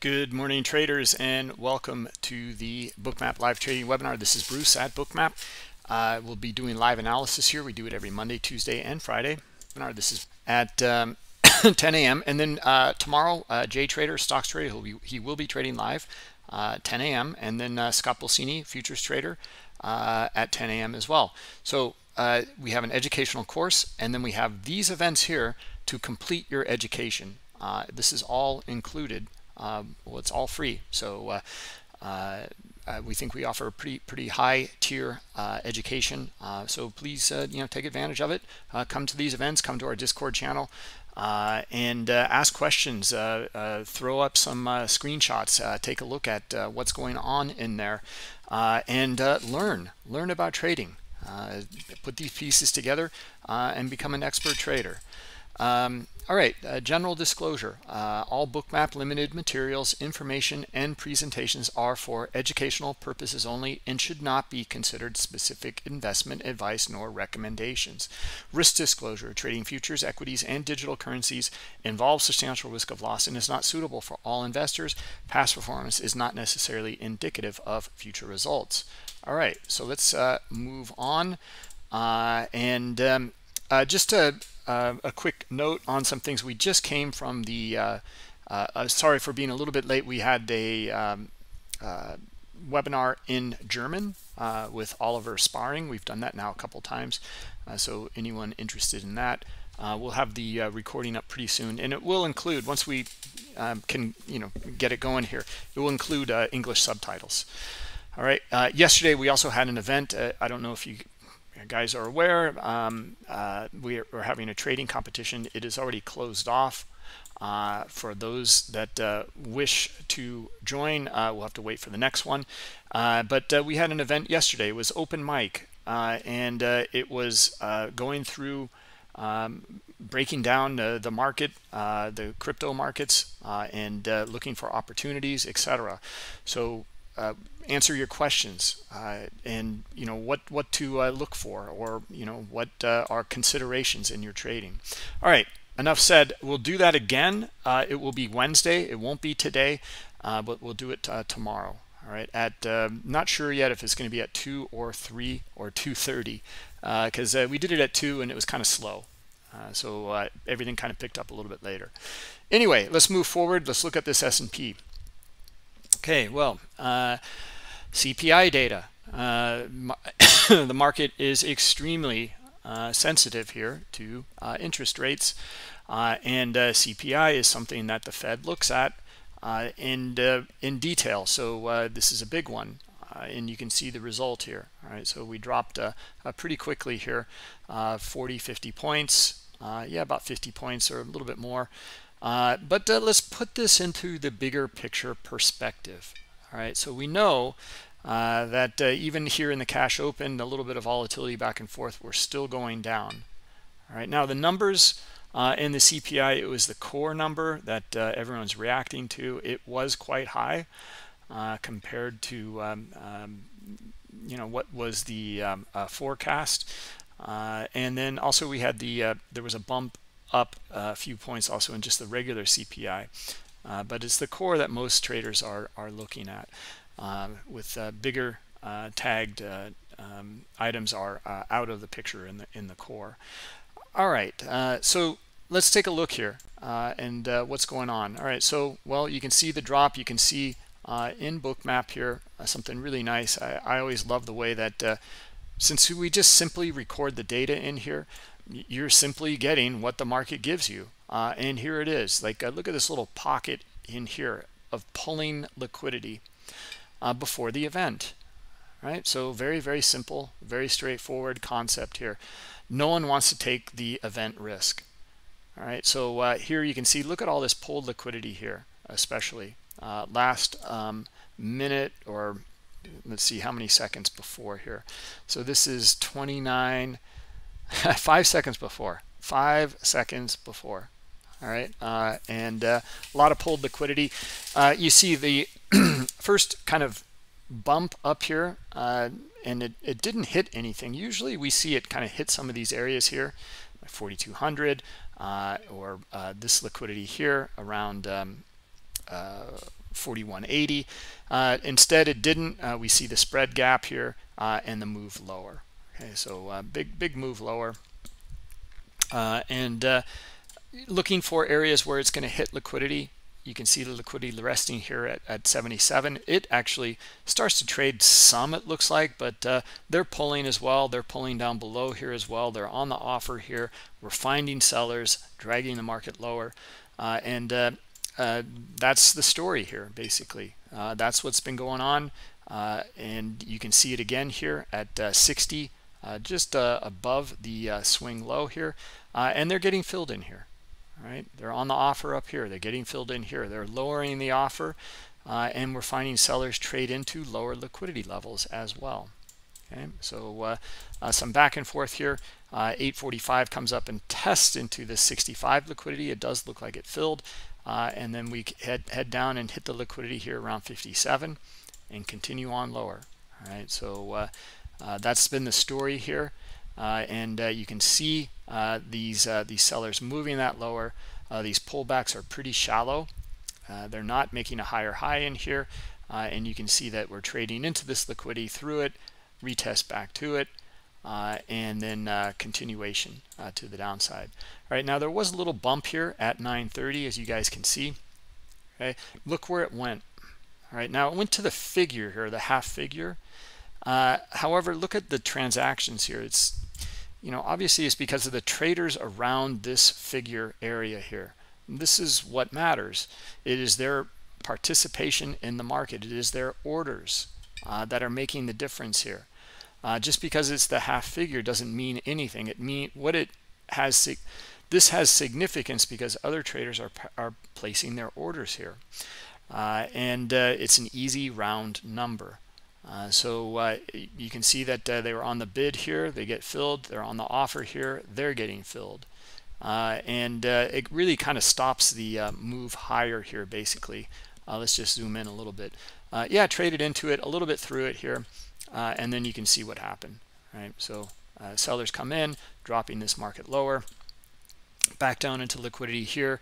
Good morning, traders, and welcome to the Bookmap live trading webinar. This is Bruce at Bookmap. Uh, we'll be doing live analysis here. We do it every Monday, Tuesday, and Friday. This is at um, 10 a.m. And then uh, tomorrow, uh, Jay Trader, Stocks Trader, he'll be, he will be trading live uh, 10 a.m. And then uh, Scott Pulcini, Futures Trader, uh, at 10 a.m. as well. So we have an educational course, and then we have these events here to complete your education. this is all included um, well, it's all free. So uh, uh, uh, we think we offer a pretty pretty high tier uh, education. Uh, so please, uh, you know, take advantage of it. come to these events. Come to our Discord channel. and ask questions, throw up some screenshots, take a look at what's going on in there, and learn, learn about trading. put these pieces together and become an expert trader. Um, all right, uh, general disclosure. Uh, all Bookmap limited materials, information, and presentations are for educational purposes only and should not be considered specific investment advice nor recommendations. Risk disclosure. Trading futures, equities, and digital currencies involves substantial risk of loss and is not suitable for all investors. Past performance is not necessarily indicative of future results. All right, so let's uh, move on. Uh, and um, uh, just to uh, a quick note on some things. We just came from the, uh, uh, uh sorry for being a little bit late. We had a um, uh, webinar in German uh, with Oliver Sparring. We've done that now a couple times. so anyone interested in that, we'll have the recording up pretty soon. And it will include, once we um, can you know get it going here, it will include English subtitles. All right. yesterday, we also had an event. I don't know if you guys are aware, um, uh, we are, having a trading competition. It is already closed off. Uh, for those that uh, wish to join, uh, we'll have to wait for the next one. Uh, but uh, we had an event yesterday. It was open mic, and it was going through um, breaking down the market, the crypto markets, and looking for opportunities, etc. So uh, answer your questions uh, and you know what what to uh, look for or you know what uh, are considerations in your trading. All right enough said. We'll do that again. Uh, it will be Wednesday. It won't be today uh, but we'll do it tomorrow. All right at not sure yet if it's going to be at 2 or 3 or 2:30 because we did it at 2 and it was kind of slow so everything kind of picked up a little bit later. Anyway let's move forward. Let's look at this S&P Okay, well, uh, CPI data. Uh, the market is extremely uh, sensitive here to uh, interest rates, uh, and uh, CPI is something that the Fed looks at in in detail. So this is a big one, and you can see the result here. All right, so we dropped pretty quickly here, 40, 50 points. yeah, about 50 points or a little bit more. Uh, but uh, let's put this into the bigger picture perspective. All right, so we know uh, that uh, even here in the cash open, a little bit of volatility back and forth, we're still going down. All right, now the numbers uh, in the CPI, it was the core number that uh, everyone's reacting to. It was quite high compared to um, um, you know what was the um, forecast. and then also we had the there was a bump up a few points also in just the regular CPI. Uh, but it's the core that most traders are, are looking at uh, with uh, bigger uh, tagged uh, um, items are uh, out of the picture in the in the core. All right, so let's take a look here and what's going on. All right, so well, you can see the drop. You can see in Bookmap here something really nice. I, I always love the way that since we just simply record the data in here, you're simply getting what the market gives you. Uh, and here it is. Like, uh, look at this little pocket in here of pulling liquidity uh, before the event. Right? So very, very simple, very straightforward concept here. No one wants to take the event risk. All right, so uh, here you can see, look at all this pulled liquidity here, especially uh, last um, minute or let's see how many seconds before here. So this is 29 five seconds before five seconds before all right uh, and uh, a lot of pulled liquidity uh, you see the first kind of bump up here uh, and it, it didn't hit anything usually we see it kind of hit some of these areas here 4200 uh, or uh, this liquidity here around um, 41.80. Uh, instead, it didn't. We see the spread gap here and the move lower. Okay, so uh, big big move lower, uh, and uh, looking for areas where it's going to hit liquidity. You can see the liquidity resting here at, at 77. It actually starts to trade some, it looks like, but they're pulling as well. They're pulling down below here as well. They're on the offer here. We're finding sellers, dragging the market lower. and uh, that's the story here, basically. Uh, that's what's been going on. Uh, and you can see it again here at uh, 60, uh, just above the swing low here. and they're getting filled in here. Right? They're on the offer up here. They're getting filled in here. They're lowering the offer. and we're finding sellers trade into lower liquidity levels as well. Okay, so some back and forth here. 845 comes up and tests into the 65 liquidity. It does look like it filled. Uh, and then we head, head down and hit the liquidity here around 57 and continue on lower. All right, so uh, uh, that's been the story here. Uh, and uh, you can see uh, these, these sellers moving that lower. these pullbacks are pretty shallow. they're not making a higher high in here. and you can see that we're trading into this liquidity through it, retest back to it, uh, and then uh, continuation uh, to the downside. All right, now there was a little bump here at 930, as you guys can see. Okay, look where it went. All right, now it went to the figure here, the half figure. Uh, however, look at the transactions here. It's, you know, obviously it's because of the traders around this figure area here. This is what matters. It is their participation in the market. It is their orders uh, that are making the difference here. Uh, just because it's the half figure doesn't mean anything. It mean what it has. This has significance because other traders are are placing their orders here, uh, and uh, it's an easy round number. Uh, so uh, you can see that uh, they were on the bid here, they get filled. They're on the offer here, they're getting filled. and it really kind of stops the move higher here, basically. let's just zoom in a little bit. yeah, traded into it, a little bit through it here uh, and then you can see what happened right so uh, sellers come in dropping this market lower back down into liquidity here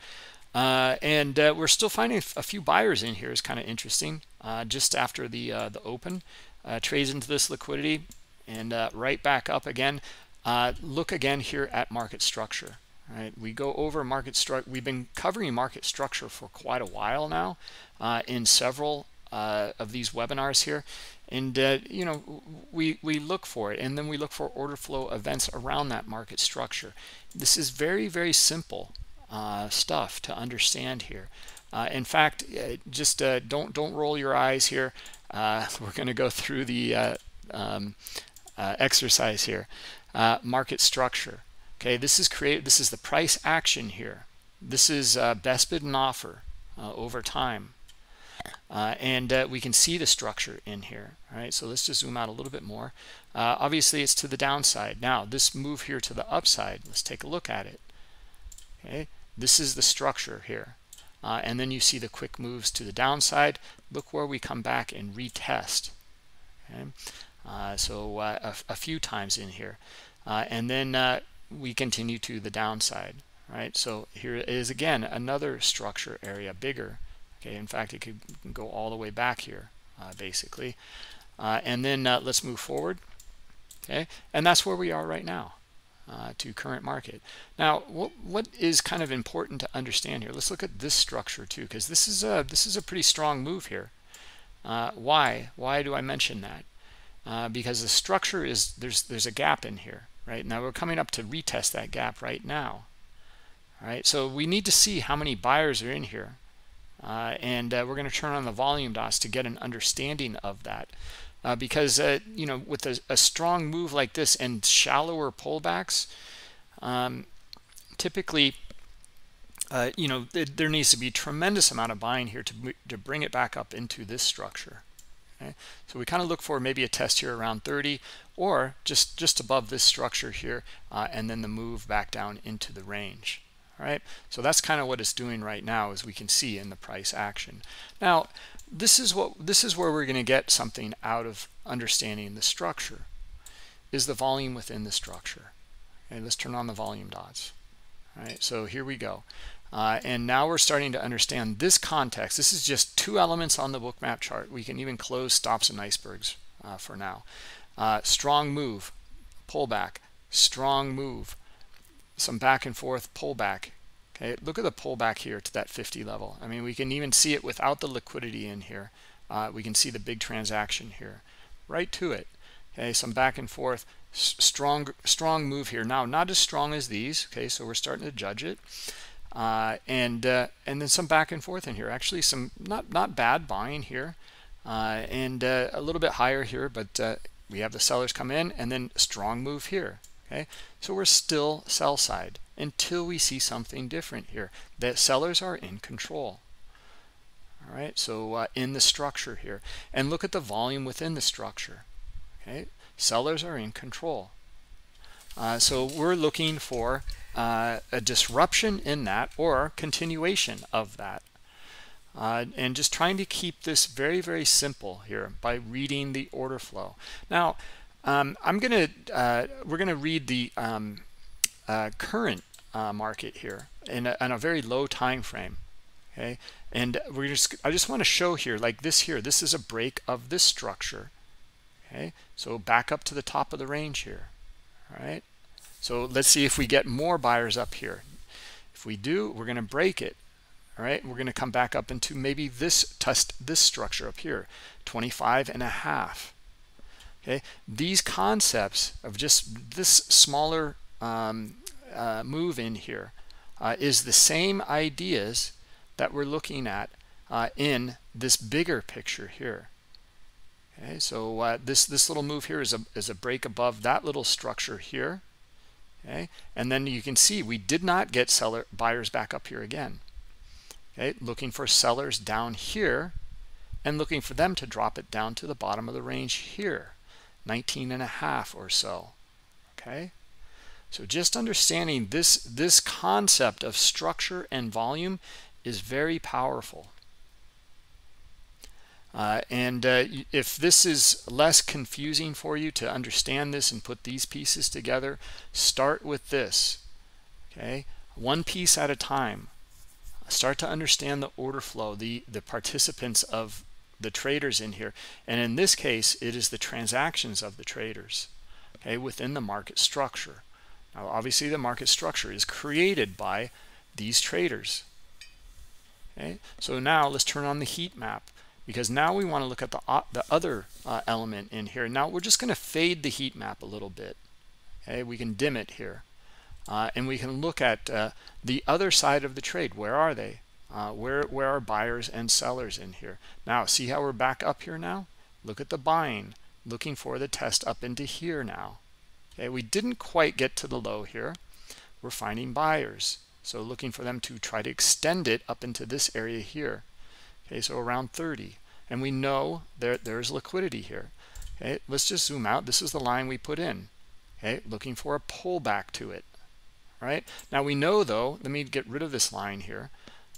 uh, and uh, we're still finding a few buyers in here is kind of interesting uh, just after the uh, the open trades into this liquidity and right back up again. Look again here at market structure right? We go over market structure we've been covering market structure for quite a while now in several of these webinars here. And uh, you know we we look for it and then we look for order flow events around that market structure. This is very very simple uh, stuff to understand here. Uh, in fact uh, just uh, don't don't roll your eyes here. Uh, we're going to go through the um, exercise here. Market structure. Okay this is create this is the price action here. This is best bid and offer over time. Uh, and uh, we can see the structure in here right? So let's just zoom out a little bit more. Uh, obviously it's to the downside. Now this move here to the upside let's take a look at it. Okay this is the structure here. Uh, and then you see the quick moves to the downside. Look where we come back and retest. Okay? Uh, so uh, a, a, few times in here. And then we continue to the downside right? So here is again another structure area bigger. Okay? In fact it could go all the way back here uh, basically. Uh, and then uh, let's move forward. Okay? And that's where we are right now uh, to current market. Now what what is kind of important to understand here let's look at this structure too because this is a this is a pretty strong move here. Uh, why why do I mention that? Uh, because the structure is there's there's a gap in here right? Now we're coming up to retest that gap right now all right? So we need to see how many buyers are in here uh, and uh, we're going to turn on the volume dots to get an understanding of that. Uh, because, uh, you know, with a, a, strong move like this and shallower pullbacks, um, typically, uh, you know, th there needs to be tremendous amount of buying here to, to bring it back up into this structure. Okay? So we kind of look for maybe a test here around 30 or just, just above this structure here uh, and then the move back down into the range All right, so that's kind of what it's doing right now as we can see in the price action now this is what this is where we're going to get something out of understanding the structure is the volume within the structure. Okay let's turn on the volume dots. All right so here we go. Uh, and now we're starting to understand this context. This is just two elements on the Bookmap chart. We can even close stops and icebergs uh, for now. Uh, strong move pullback. Strong move. Some back and forth pullback okay look at the pullback here to that 50 level. I mean we can even see it without the liquidity in here. Uh, we can see the big transaction here. Right to it. Okay some back and forth. Strong strong move here. Now not as strong as these. Okay so we're starting to judge it. Uh, and uh, and then some back and forth in here. Actually some not not bad buying here. Uh, and uh, a little bit higher here but uh, we have the sellers come in and then strong move here. Okay so we're still sell side until we see something different here that sellers are in control. All right so uh, in the structure here. And look at the volume within the structure okay? Sellers are in control. Uh, so we're looking for uh, a disruption in that or continuation of that. Uh, and just trying to keep this very very simple here by reading the order flow. Now um, I'm gonna uh, we're gonna read the um, uh, current uh, market here in a, a, very low time frame okay? And we're just I just want to show here like this here this is a break of this structure okay? So back up to the top of the range here all right so let's see if we get more buyers up here. If we do we're going to break it all right we're going to come back up into maybe this test this structure up here 25 and a half okay? These concepts of just this smaller um, uh, move in here uh, is the same ideas that we're looking at uh, in this bigger picture here. Okay so uh, this this little move here is a, is a break above that little structure here. Okay and then you can see we did not get seller buyers back up here again. Okay looking for sellers down here and looking for them to drop it down to the bottom of the range here 19 and a half or so. Okay so just understanding this this concept of structure and volume is very powerful uh, and uh, if this is less confusing for you to understand this and put these pieces together, start with this, okay? One piece at a time. Start to understand the order flow, the, the participants of the traders in here. And in this case, it is the transactions of the traders, okay, within the market structure. Now, obviously, the market structure is created by these traders. Okay, so now let's turn on the heat map because now we want to look at the, uh, the other uh, element in here. Now we're just going to fade the heat map a little bit. Okay, we can dim it here. Uh, and we can look at uh, the other side of the trade. Where are they? Uh, where, where are buyers and sellers in here? Now, see how we're back up here now? Look at the buying, looking for the test up into here now. Okay, we didn't quite get to the low here. We're finding buyers. So looking for them to try to extend it up into this area here. Okay so around 30 and we know there there's liquidity here. Okay let's just zoom out. This is the line we put in. Okay looking for a pullback to it. Right? Now we know though let me get rid of this line here.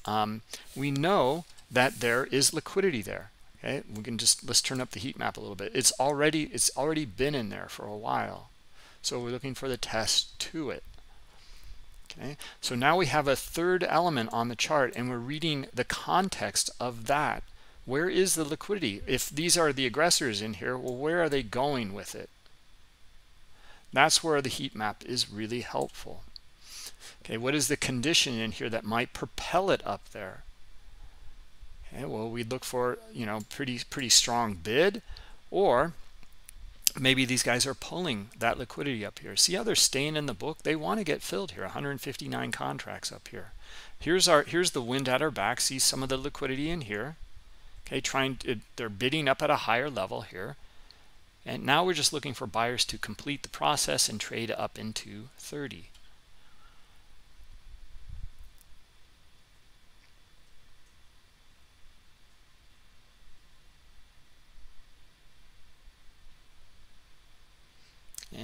Um, we know that there is liquidity there. Okay we can just let's turn up the heat map a little bit. It's already it's already been in there for a while so we're looking for the test to it. Okay so now we have a third element on the chart and we're reading the context of that. Where is the liquidity? If these are the aggressors in here well where are they going with it? That's where the heat map is really helpful. Okay what is the condition in here that might propel it up there? Okay well we look for you know pretty pretty strong bid or maybe these guys are pulling that liquidity up here. See how they're staying in the book? They want to get filled here. 159 contracts up here. Here's our here's the wind at our back. See some of the liquidity in here. Okay trying to, they're bidding up at a higher level here. And now we're just looking for buyers to complete the process and trade up into 30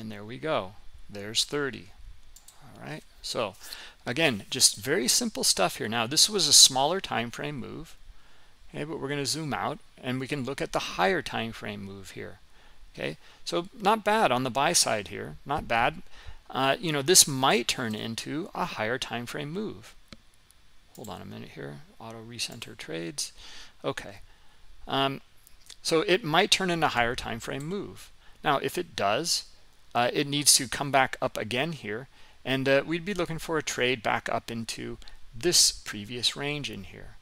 and there we go. There's 30 all right. So again just very simple stuff here. Now this was a smaller time frame move. Okay but we're going to zoom out and we can look at the higher time frame move here. Okay? So not bad on the buy side here. Not bad. Uh, you know this might turn into a higher time frame move. Hold on a minute here. Auto recenter trades. Okay. Um, so it might turn into a higher time frame move. Now if it does uh, it needs to come back up again here and uh, we'd be looking for a trade back up into this previous range in here.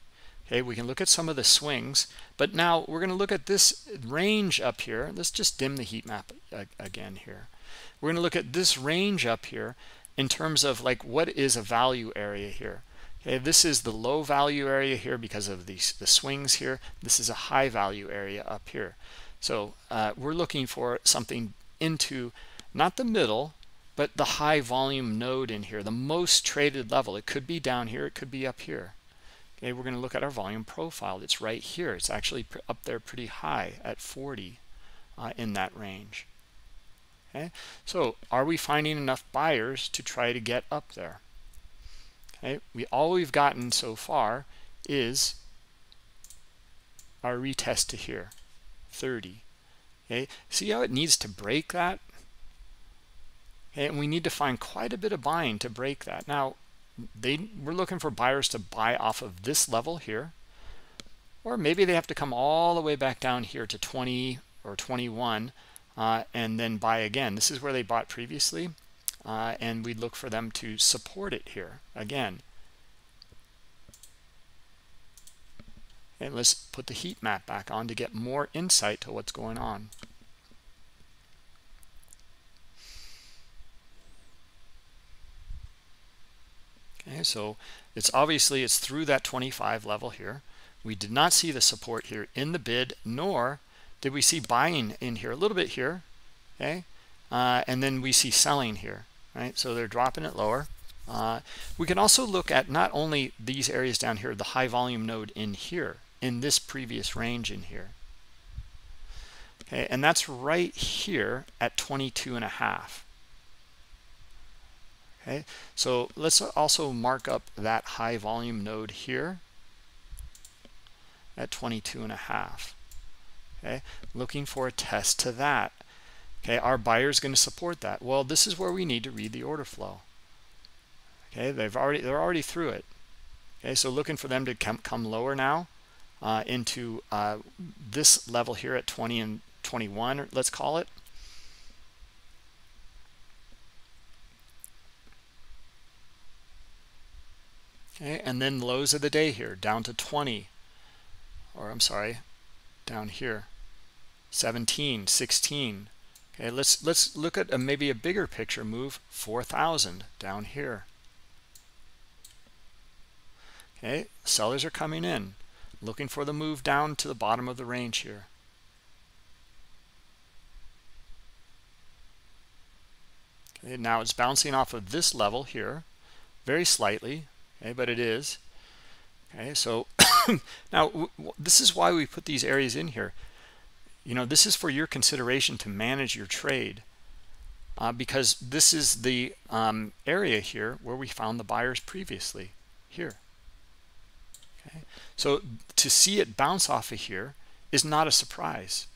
Okay we can look at some of the swings but now we're going to look at this range up here. Let's just dim the heat map again here. We're going to look at this range up here in terms of like what is a value area here. Okay this is the low value area here because of these the swings here. This is a high value area up here. So uh, we're looking for something into not the middle but the high volume node in here the most traded level. It could be down here it could be up here. Okay we're going to look at our volume profile. It's right here. It's actually up there pretty high at 40 uh, in that range. Okay so are we finding enough buyers to try to get up there? Okay we all we've gotten so far is our retest to here 30 okay see how it needs to break that and we need to find quite a bit of buying to break that. Now they we're looking for buyers to buy off of this level here. Or maybe they have to come all the way back down here to 20 or 21 uh, and then buy again. This is where they bought previously uh, and we'd look for them to support it here again. And let's put the heat map back on to get more insight to what's going on okay so it's obviously it's through that 25 level here. We did not see the support here in the bid nor did we see buying in here. A little bit here okay? Uh, and then we see selling here right? So they're dropping it lower. Uh, we can also look at not only these areas down here the high volume node in here in this previous range in here. Okay and that's right here at 22 and a half okay so let's also mark up that high volume node here at 22 and a half. Okay looking for a test to that. Okay our buyer is going to support that. Well this is where we need to read the order flow. Okay they've already they're already through it. Okay so looking for them to come, come lower now uh, into uh, this level here at 20 and 21 let's call it okay and then lows of the day here down to 20 or I'm sorry down here 17 16 okay let's let's look at a, maybe a bigger picture move 4,000 down here. Okay sellers are coming in looking for the move down to the bottom of the range here. Okay now it's bouncing off of this level here very slightly okay but it is. Okay so now this is why we put these areas in here. You know this is for your consideration to manage your trade uh, because this is the um, area here where we found the buyers previously here. Okay so to see it bounce off of here is not a surprise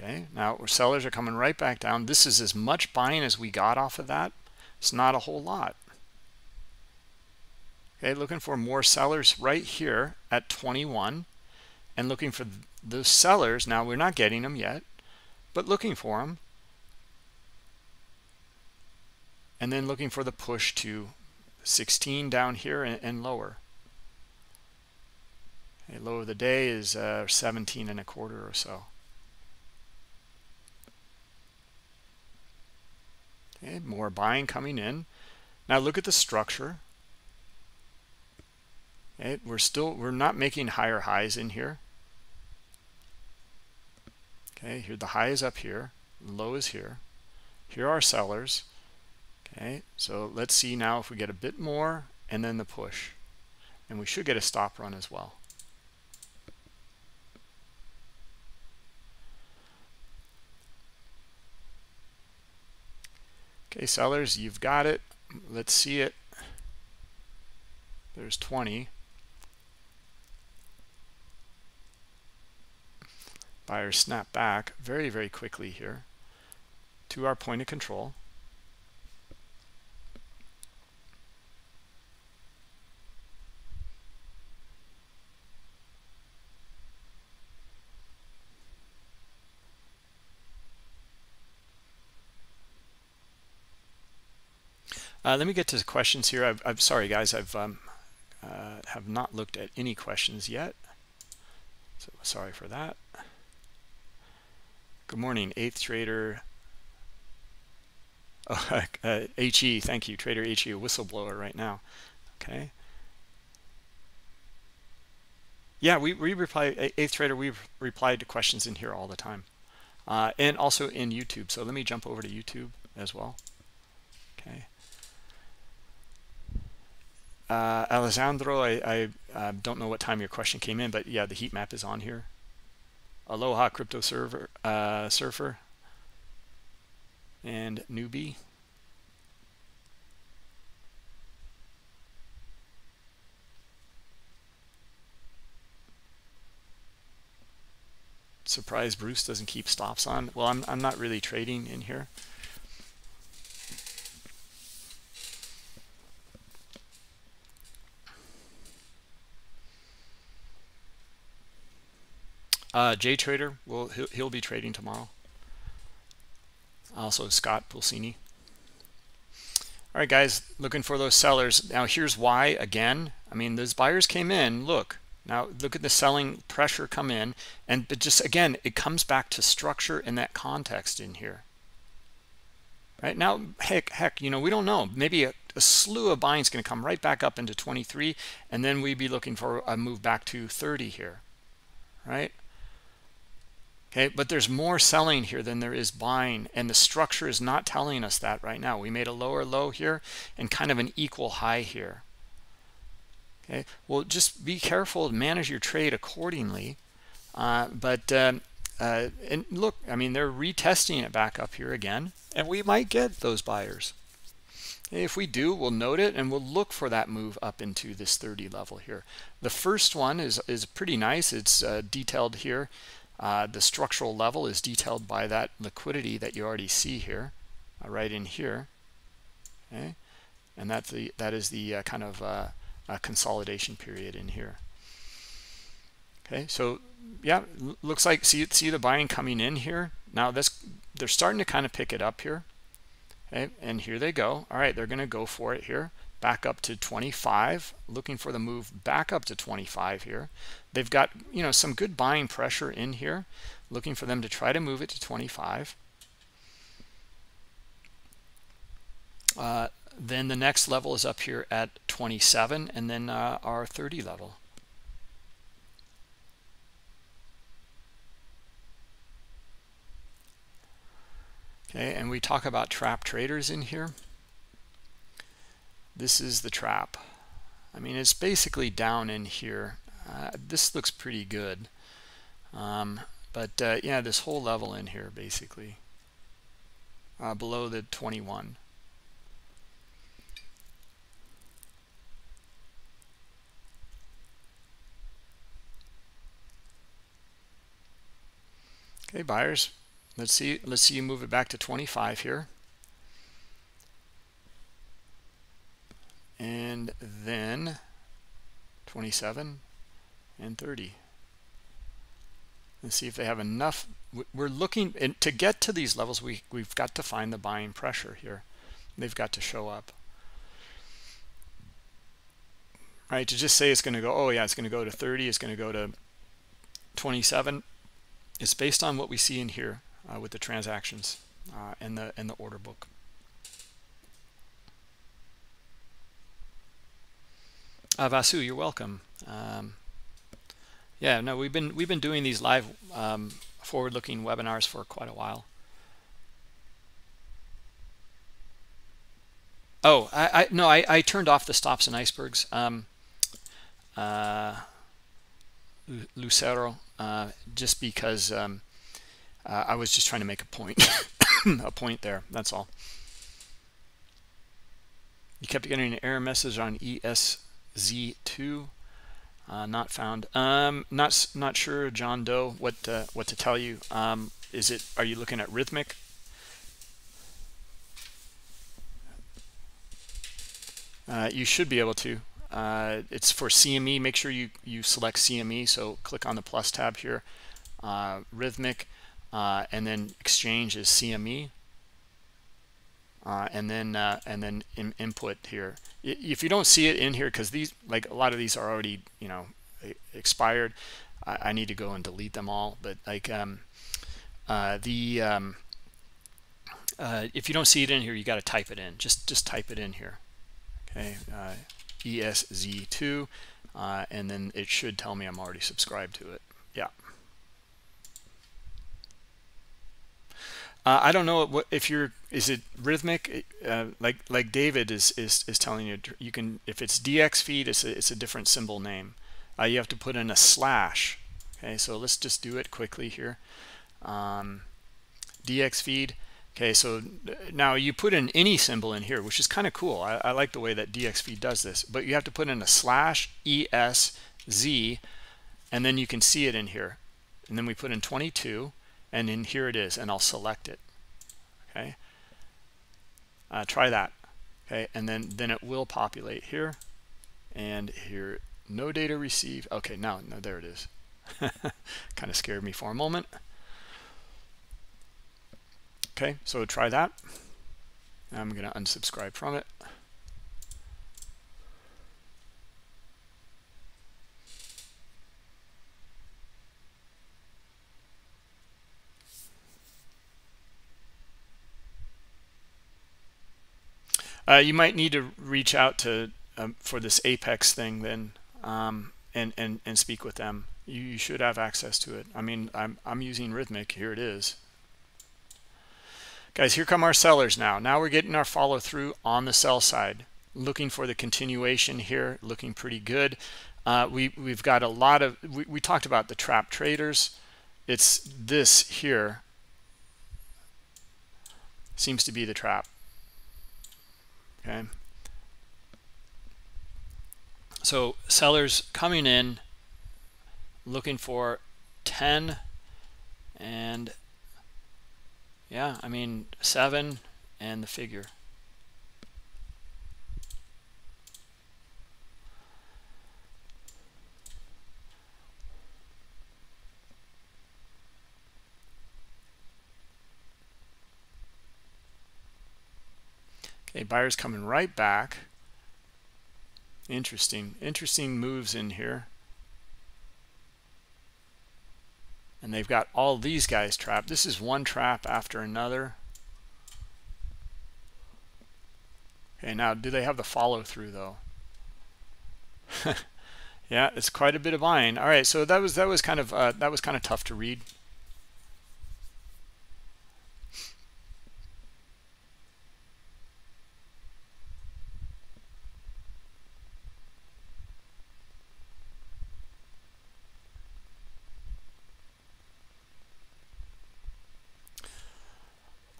okay now sellers are coming right back down. This is as much buying as we got off of that. It's not a whole lot. Okay looking for more sellers right here at 21 and looking for the sellers. Now we're not getting them yet but looking for them and then looking for the push to 16 down here and, and lower. Okay, low of the day is uh, 17 and a quarter or so okay more buying coming in. Now look at the structure. Okay we're still we're not making higher highs in here. Okay here the high is up here low is here. Here are sellers. Okay so let's see now if we get a bit more and then the push. And we should get a stop run as well Okay, sellers, you've got it. Let's see it. There's 20. buyers snap back very, very quickly here to our point of control. Uh, let me get to the questions here. i am sorry, guys. I've um, uh, have not looked at any questions yet. So sorry for that. Good morning, eighth trader. Oh, uh, HE, thank you, trader HE, whistleblower right now. Okay. Yeah, we, we reply, eighth trader, we've replied to questions in here all the time. Uh, and also in YouTube. So let me jump over to YouTube as well. Okay. Uh, Alessandro, I, I uh, don't know what time your question came in, but yeah, the heat map is on here. Aloha crypto server uh, surfer and newbie. Surprise Bruce doesn't keep stops on. Well, I'm, I'm not really trading in here. Uh, J Trader will he'll, he'll be trading tomorrow. Also Scott Pulcini. All right, guys, looking for those sellers. Now here's why. Again, I mean those buyers came in. Look now, look at the selling pressure come in, and but just again, it comes back to structure in that context in here. Right now, heck, heck, you know, we don't know. Maybe a, a slew of buying is going to come right back up into 23, and then we'd be looking for a move back to 30 here, right? Okay but there's more selling here than there is buying and the structure is not telling us that right now. We made a lower low here and kind of an equal high here. Okay well just be careful and manage your trade accordingly uh, but um, uh, and look I mean they're retesting it back up here again and we might get those buyers. If we do we'll note it and we'll look for that move up into this 30 level here. The first one is is pretty nice. It's uh, detailed here uh, the structural level is detailed by that liquidity that you already see here, uh, right in here. Okay, and that's the that is the uh, kind of uh, consolidation period in here. Okay, so yeah, looks like see see the buying coming in here. Now this they're starting to kind of pick it up here. Okay, and here they go. All right, they're going to go for it here back up to 25 looking for the move back up to 25 here they've got you know some good buying pressure in here looking for them to try to move it to 25 uh, then the next level is up here at 27 and then uh, our 30 level. Okay and we talk about trap traders in here. This is the trap. I mean it's basically down in here uh, this looks pretty good. Um, but uh, yeah this whole level in here basically uh, below the 21 okay buyers let's see let's see you move it back to 25 here. And then 27 and 30 let's see if they have enough we're looking and to get to these levels we we've got to find the buying pressure here. They've got to show up. Right to just say it's going to go oh yeah it's going to go to 30 it's going to go to 27 it's based on what we see in here uh, with the transactions uh, and the and the order book. Uh, Vasu, you're welcome. Um, yeah, no, we've been we've been doing these live um, forward-looking webinars for quite a while. Oh, I, I no, I, I turned off the stops and icebergs. Um, uh, Lucero, uh, just because um, uh, I was just trying to make a point, a point there. That's all. You kept getting an error message on ES Z2. Uh, not found. Um, not not sure, John Doe, what uh, what to tell you. Um, is it? Are you looking at Rithmic? Uh, you should be able to. Uh, it's for CME. Make sure you you select CME. So click on the plus tab here, uh, Rithmic, uh, and then Exchange is CME. And then and then in, input here. If you don't see it in here, because these like a lot of these are already you know expired, I, I need to go and delete them all. But like um, the um, if you don't see it in here, you got to type it in. Just just type it in here okay uh, ESZ2 uh, and then it should tell me I'm already subscribed to it yeah uh, I don't know what if you're is it Rithmic? Uh, like like David is is is telling you you can if it's DXFeed it's a, it's a different symbol name. Uh, you have to put in a slash. Okay so let's just do it quickly here. Um, DXFeed. Okay, so now you put in any symbol in here, which is kind of cool. I, I, like the way that DXFeed does this, but you have to put in a slash ESZ, and then you can see it in here. And then we put in 22, and in here it is, and I'll select it. Okay, uh, try that. Okay, and then then it will populate here, and here no data received. Okay, now no, there it is. kind of scared me for a moment. Okay, so try that. I'm going to unsubscribe from it. Uh, you might need to reach out to um, for this Apex thing then um, and, and, and speak with them. You, you should have access to it. I mean, I'm, I'm using Rithmic. Here it is. Guys, here come our sellers now. Now we're getting our follow through on the sell side. Looking for the continuation here, looking pretty good. Uh, we, we've got a lot of, we, we talked about the trap traders. It's this here seems to be the trap. Okay. So sellers coming in, looking for 10 and yeah, I mean, 7 and the figure. Okay, buyers coming right back. Interesting, interesting moves in here. and they've got all these guys trapped. This is one trap after another. Okay now do they have the follow-through though? Yeah it's quite a bit of buying. All right so that was that was kind of uh, that was kind of tough to read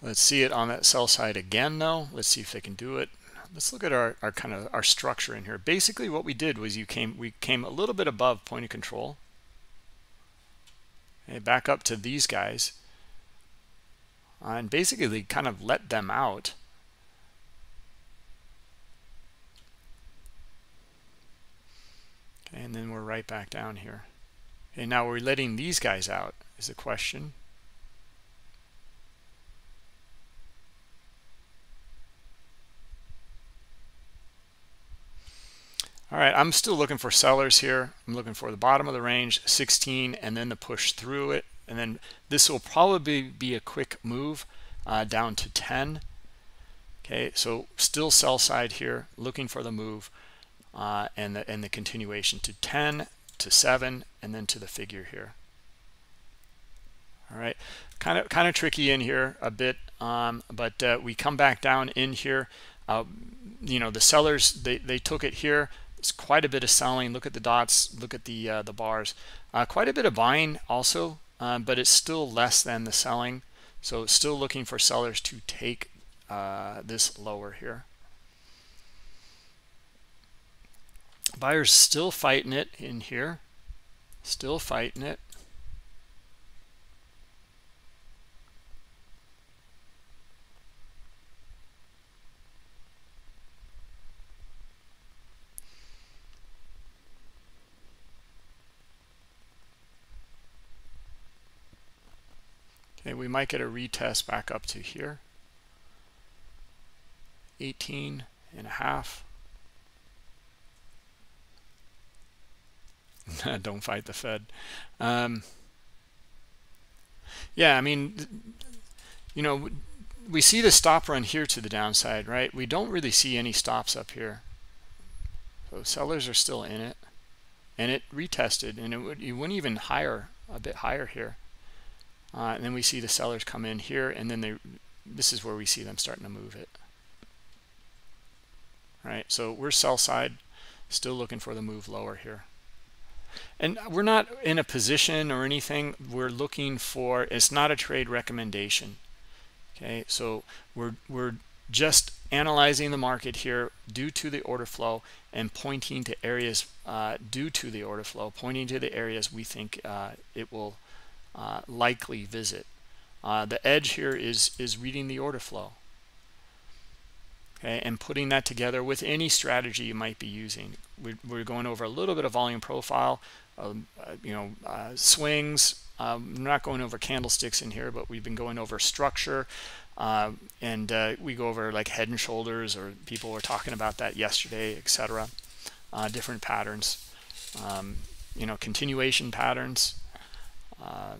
Let's see it on that sell side again though. Let's see if they can do it. Let's look at our, our kind of our structure in here. Basically what we did was you came we came a little bit above point of control. Okay, back up to these guys. Uh, and basically kind of let them out. And then we're right back down here. And now we're letting these guys out is the question. Right, I'm still looking for sellers here. I'm looking for the bottom of the range, 16, and then the push through it. And then this will probably be a quick move uh, down to 10. Okay, so still sell side here, looking for the move uh, and, the, and the continuation to 10, to 7, and then to the figure here. All right, kind of kind of tricky in here a bit, um, but uh, we come back down in here. Uh, you know, the sellers, they, they took it here it's quite a bit of selling. Look at the dots. Look at the uh, the bars. Uh, quite a bit of buying also, uh, but it's still less than the selling. So still looking for sellers to take uh, this lower here. Buyers still fighting it in here. Still fighting it. Okay, we might get a retest back up to here. 18 and a half. Don't fight the Fed. Um, yeah, I mean, you know, we see the stop run here to the downside, right? We don't really see any stops up here. So sellers are still in it. And it retested, and it, would, it went even higher, a bit higher here. Uh, and then we see the sellers come in here, and then they, this is where we see them starting to move it. All right, so we're sell side, still looking for the move lower here. And we're not in a position or anything. We're looking for, it's not a trade recommendation. Okay, so we're, we're just analyzing the market here due to the order flow and pointing to areas uh, due to the order flow, pointing to the areas we think uh, it will uh, likely visit. Uh, the edge here is, is reading the order flow. Okay, and putting that together with any strategy you might be using. We're, we're going over a little bit of volume profile, um, uh, you know, uh, swings. Um, I'm not going over candlesticks in here, but we've been going over structure. Uh, and uh, we go over like head and shoulders, or people were talking about that yesterday, etc. Uh, different patterns, um, you know, continuation patterns, uh,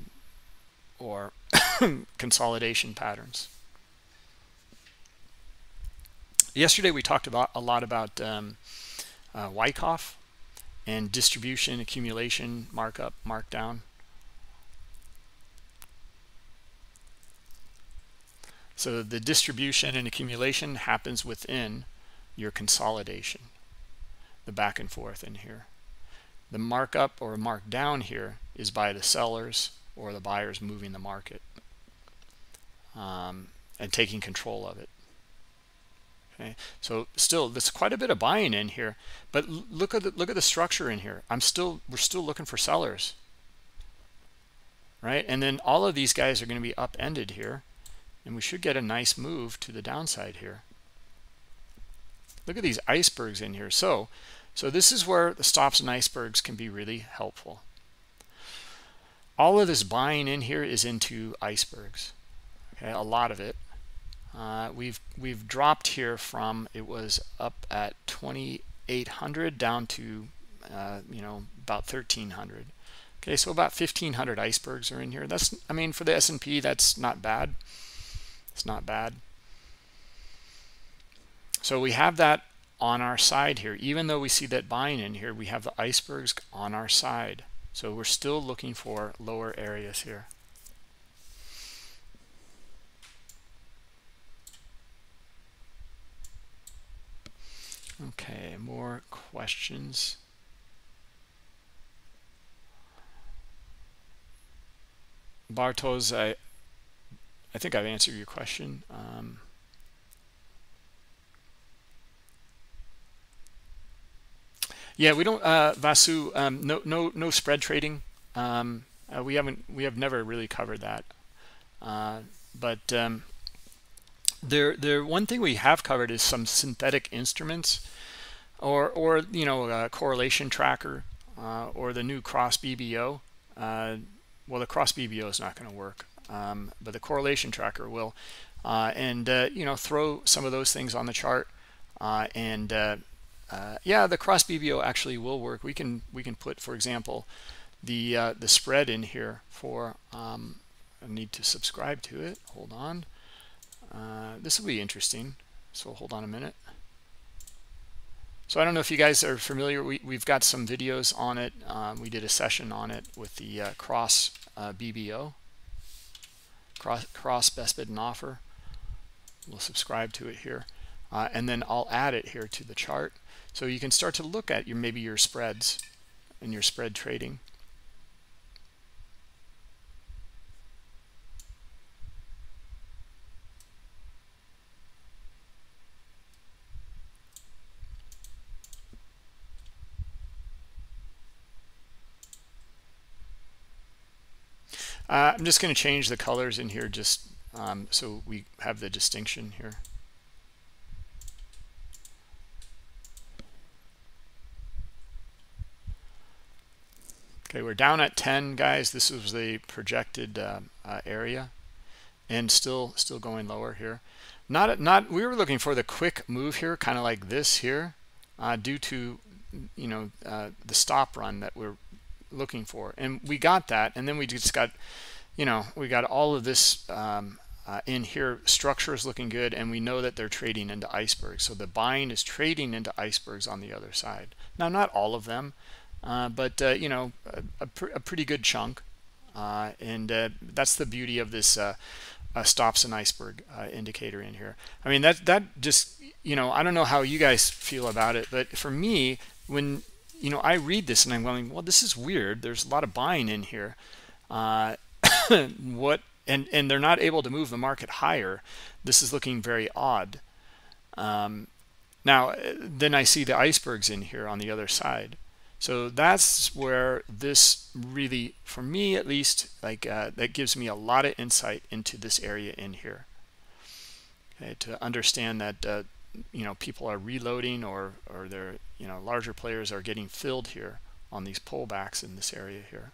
or consolidation patterns. Yesterday we talked about a lot about um, uh, Wyckoff and distribution, accumulation, markup, markdown. So the distribution and accumulation happens within your consolidation, the back and forth in here. The markup or markdown here is by the sellers or the buyers moving the market um, and taking control of it. Okay, so still, there's quite a bit of buying in here, but look at the look at the structure in here. I'm still we're still looking for sellers, right? And then all of these guys are going to be upended here, and we should get a nice move to the downside here. Look at these icebergs in here. So, so this is where the stops and icebergs can be really helpful. All of this buying in here is into icebergs. Okay, a lot of it. Uh, we've we've dropped here from it was up at 2800 down to uh, you know about 1300 okay so about 1500 icebergs are in here. That's I mean for the S&P that's not bad. It's not bad. So we have that on our side here. Even though we see that buying in here we have the icebergs on our side so we're still looking for lower areas here Okay, more questions. Bartos, I, I think I've answered your question. Um, yeah, we don't, uh, Vasu, um, no, no, no spread trading. Um, uh, we haven't, we have never really covered that. Uh, but um, there, there, one thing we have covered is some synthetic instruments, or, or you know, correlation tracker, uh, or the new cross BBO. Uh, well, the cross BBO is not going to work, um, but the correlation tracker will. Uh, and you know, throw some of those things on the chart, and uh, yeah, the cross BBO actually will work. We can we can put, for example, the the spread in here for. Um, I need to subscribe to it. Hold on. Uh, this will be interesting. So hold on a minute. So I don't know if you guys are familiar. We, we've got some videos on it. Um, we did a session on it with the uh, cross uh, BBO, cross, cross best bid and offer. We'll subscribe to it here. Uh, and then I'll add it here to the chart. So you can start to look at your maybe your spreads and your spread trading. Uh, I'm just going to change the colors in here just um, so we have the distinction here. Okay we're down at 10 guys. This is the projected uh, uh, area and still still going lower here. Not not we were looking for the quick move here kind of like this here uh, due to you know uh, the stop run that we're looking for. And we got that and then we just got you know we got all of this um, uh, in here. Structure is looking good and we know that they're trading into icebergs. So the buying is trading into icebergs on the other side. Now not all of them but uh, you know a, a, pr a, pretty good chunk. Uh, and uh, that's the beauty of this stops an iceberg indicator in here. I mean that that just you know I don't know how you guys feel about it but for me when you know I read this and I'm going well this is weird. There's a lot of buying in here. What and and they're not able to move the market higher. This is looking very odd. Um, now then I see the icebergs in here on the other side so that's where this really, for me at least, like uh, that gives me a lot of insight into this area in here. Okay, to understand that uh, you know people are reloading or or they're you know larger players are getting filled here on these pullbacks in this area here.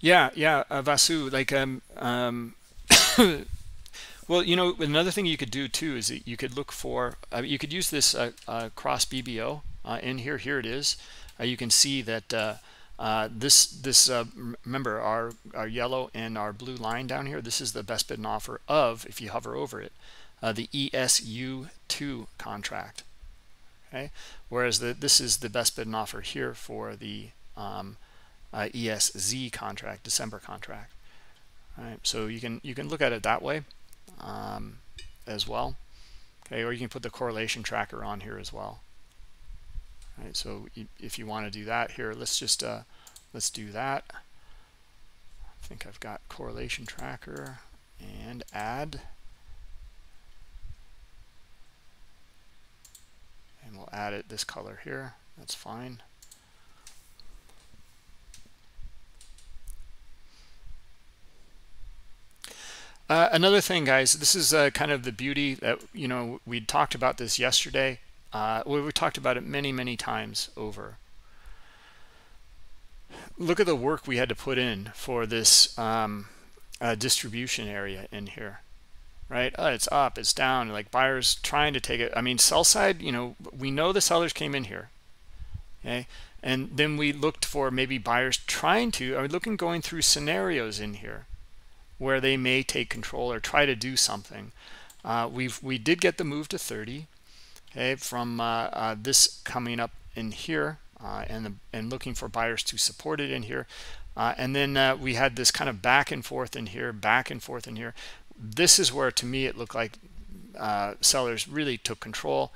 Yeah, yeah, uh, Vasu, like um um Well, you know, another thing you could do too is that you could look for, uh, you could use this uh, uh, cross BBO uh, in here. Here it is. Uh, you can see that uh, this, this remember our, our yellow and our blue line down here, this is the best bid and offer of, if you hover over it, the ESU2 contract. Okay, whereas the, this is the best bid and offer here for the um, ESZ contract, December contract. All right, so you can you can look at it that way um, as well. Okay, or you can put the correlation tracker on here as well. All right, so if you want to do that here, let's just uh, let's do that. I think I've got correlation tracker and add. And we'll add it this color here. That's fine. Uh, another thing, guys, this is uh, kind of the beauty that, you know, we talked about this yesterday. Uh, we, we talked about it many, many times over. Look at the work we had to put in for this um, uh, distribution area in here, right? Oh, it's up, it's down, like buyers trying to take it. I mean, sell side, you know, we know the sellers came in here, okay? And then we looked for maybe buyers trying to, are looking going through scenarios in here where they may take control or try to do something. Uh, we've we did get the move to 30, okay, from uh, uh, this coming up in here uh, and the, and looking for buyers to support it in here, uh, and then we had this kind of back and forth in here, back and forth in here. This is where to me it looked like sellers really took control.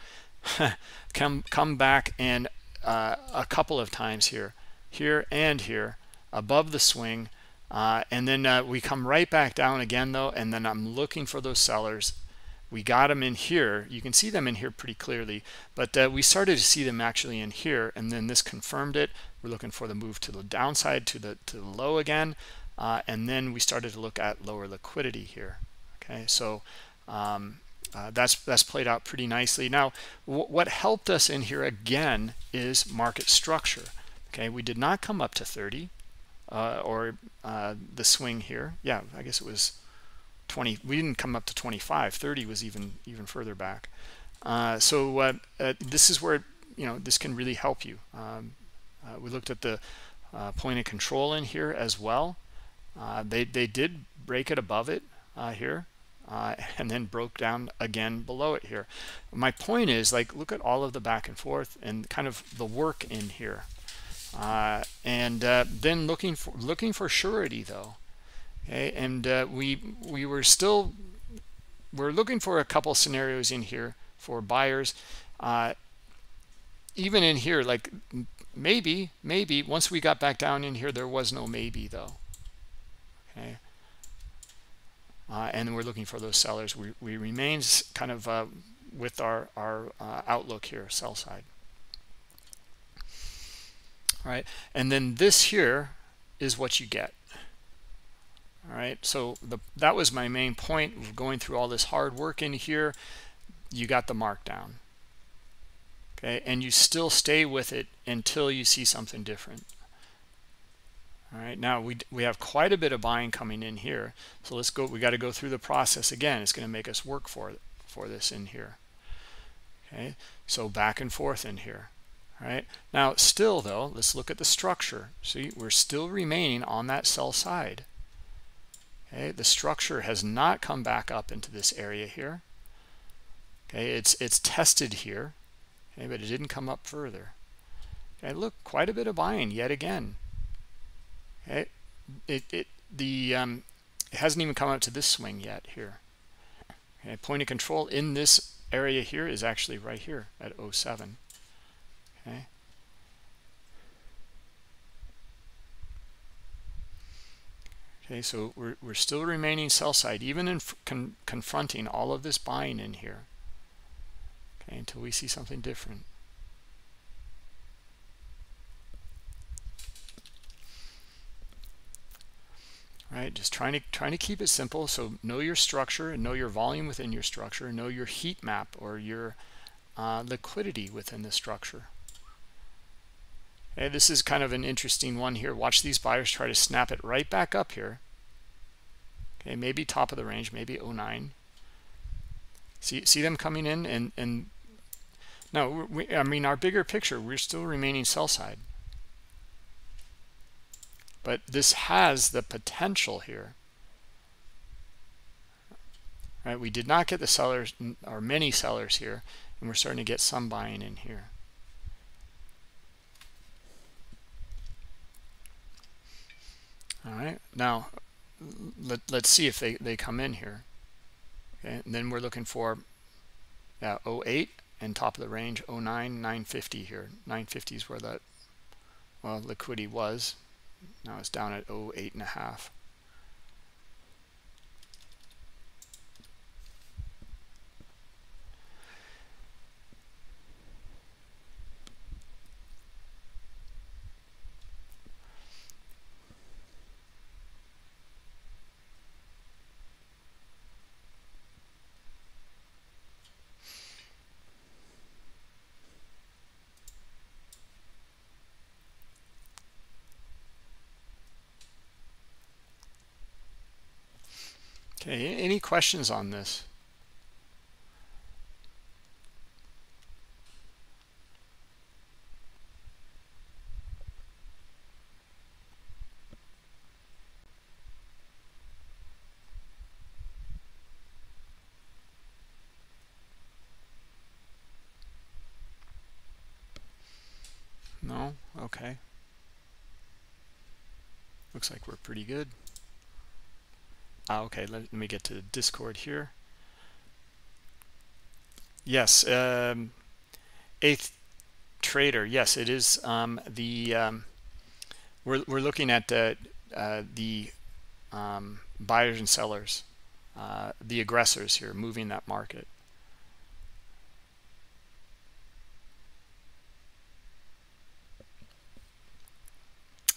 come come back and a couple of times here, here and here above the swing uh, and then uh, we come right back down again though and then I'm looking for those sellers. We got them in here. You can see them in here pretty clearly but uh, we started to see them actually in here and then this confirmed it. We're looking for the move to the downside to the to the low again uh, and then we started to look at lower liquidity here. Okay so um, uh, that's that's played out pretty nicely. Now what helped us in here again is market structure. Okay we did not come up to 30 uh, or uh, the swing here. Yeah, I guess it was 20. We didn't come up to 25. 30 was even even further back. Uh, so uh, uh, this is where you know this can really help you. Um, uh, we looked at the point of control in here as well. they they did break it above it here. and then broke down again below it here. My point is like look at all of the back and forth and kind of the work in here uh, and uh, then looking for looking for surety though. Okay and uh, we we were still we're looking for a couple scenarios in here for buyers. Uh, even in here like maybe maybe once we got back down in here there was no maybe though. Okay. Uh, and we're looking for those sellers. We, we remains kind of uh, with our our outlook here sell side Right, and then this here is what you get. All right, so the, that was my main point going through all this hard work in here. You got the markdown. Okay, and you still stay with it until you see something different. All right, now we, we have quite a bit of buying coming in here. So let's go, we got to go through the process again. It's going to make us work for, for this in here. Okay, so back and forth in here. Right, now still though, let's look at the structure. See, we're still remaining on that sell side. Okay, the structure has not come back up into this area here. Okay, it's it's tested here, okay, but it didn't come up further. Okay, look, quite a bit of buying yet again. Okay, it it the um, it hasn't even come up to this swing yet here. Okay, point of control in this area here is actually right here at 07. Okay. Okay, so we're, we're still remaining sell side, even in con confronting all of this buying in here. Okay, until we see something different. right just trying to trying to keep it simple so know your structure and know your volume within your structure know your heat map or your uh, liquidity within the structure okay this is kind of an interesting one here. Watch these buyers try to snap it right back up here. Okay maybe top of the range maybe 09 see see them coming in and and no we, i mean our bigger picture we're still remaining sell side. But this has the potential here. Right we did not get the sellers or many sellers here and we're starting to get some buying in here all right. Now let, let's see if they they come in here. Okay and then we're looking for yeah 08 and top of the range 09 950 here. 950 is where that well liquidity was. Now it's down at 08 and a half. Any questions on this? No? Okay. Looks like we're pretty good. Ah, okay, let, let, me get to Discord here. Yes, um, eighth trader. Yes, it is um, the um, we're we're looking at the uh, the um, buyers and sellers, uh, the aggressors here moving that market.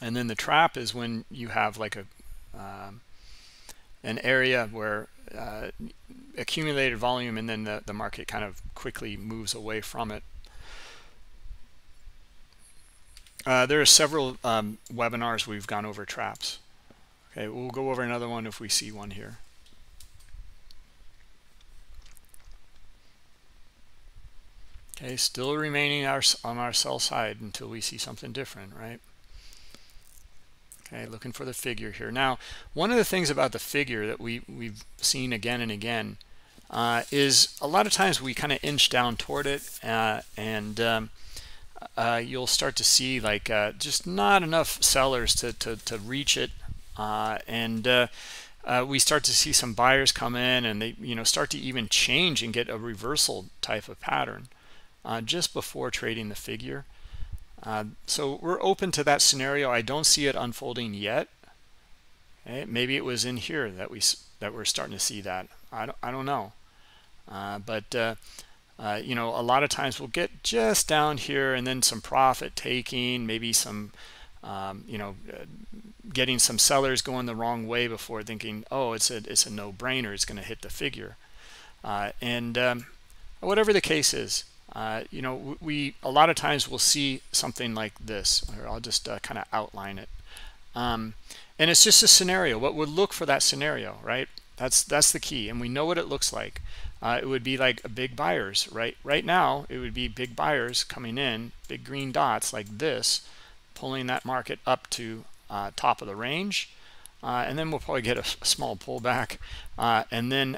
And then the trap is when you have like a um, an area where uh, accumulated volume and then the, the market kind of quickly moves away from it. Uh, there are several um, webinars we've gone over traps. Okay, we'll go over another one if we see one here. Okay, still remaining our, on our sell side until we see something different, right? Okay looking for the figure here. Now one of the things about the figure that we we've seen again and again uh, is a lot of times we kind of inch down toward it uh, and um, uh, you'll start to see like uh, just not enough sellers to, to, to reach it uh, and uh, we start to see some buyers come in and they you know start to even change and get a reversal type of pattern just before trading the figure uh, so we're open to that scenario. I don't see it unfolding yet. Okay? Maybe it was in here that we that we're starting to see that. I don't I don't know, uh, but uh, uh, you know, a lot of times we'll get just down here and then some profit taking, maybe some, um, you know, uh, getting some sellers going the wrong way before thinking, oh, it's a it's a no-brainer, it's going to hit the figure, and um, whatever the case is, uh, you know, we a lot of times we'll see something like this. Or I'll just uh, kind of outline it, um, and it's just a scenario. What would look for that scenario, right? That's that's the key, and we know what it looks like uh, it would be like big buyers right right now it would be big buyers coming in big green dots like this pulling that market up to uh, top of the range uh, and then we'll probably get a, a small pullback and then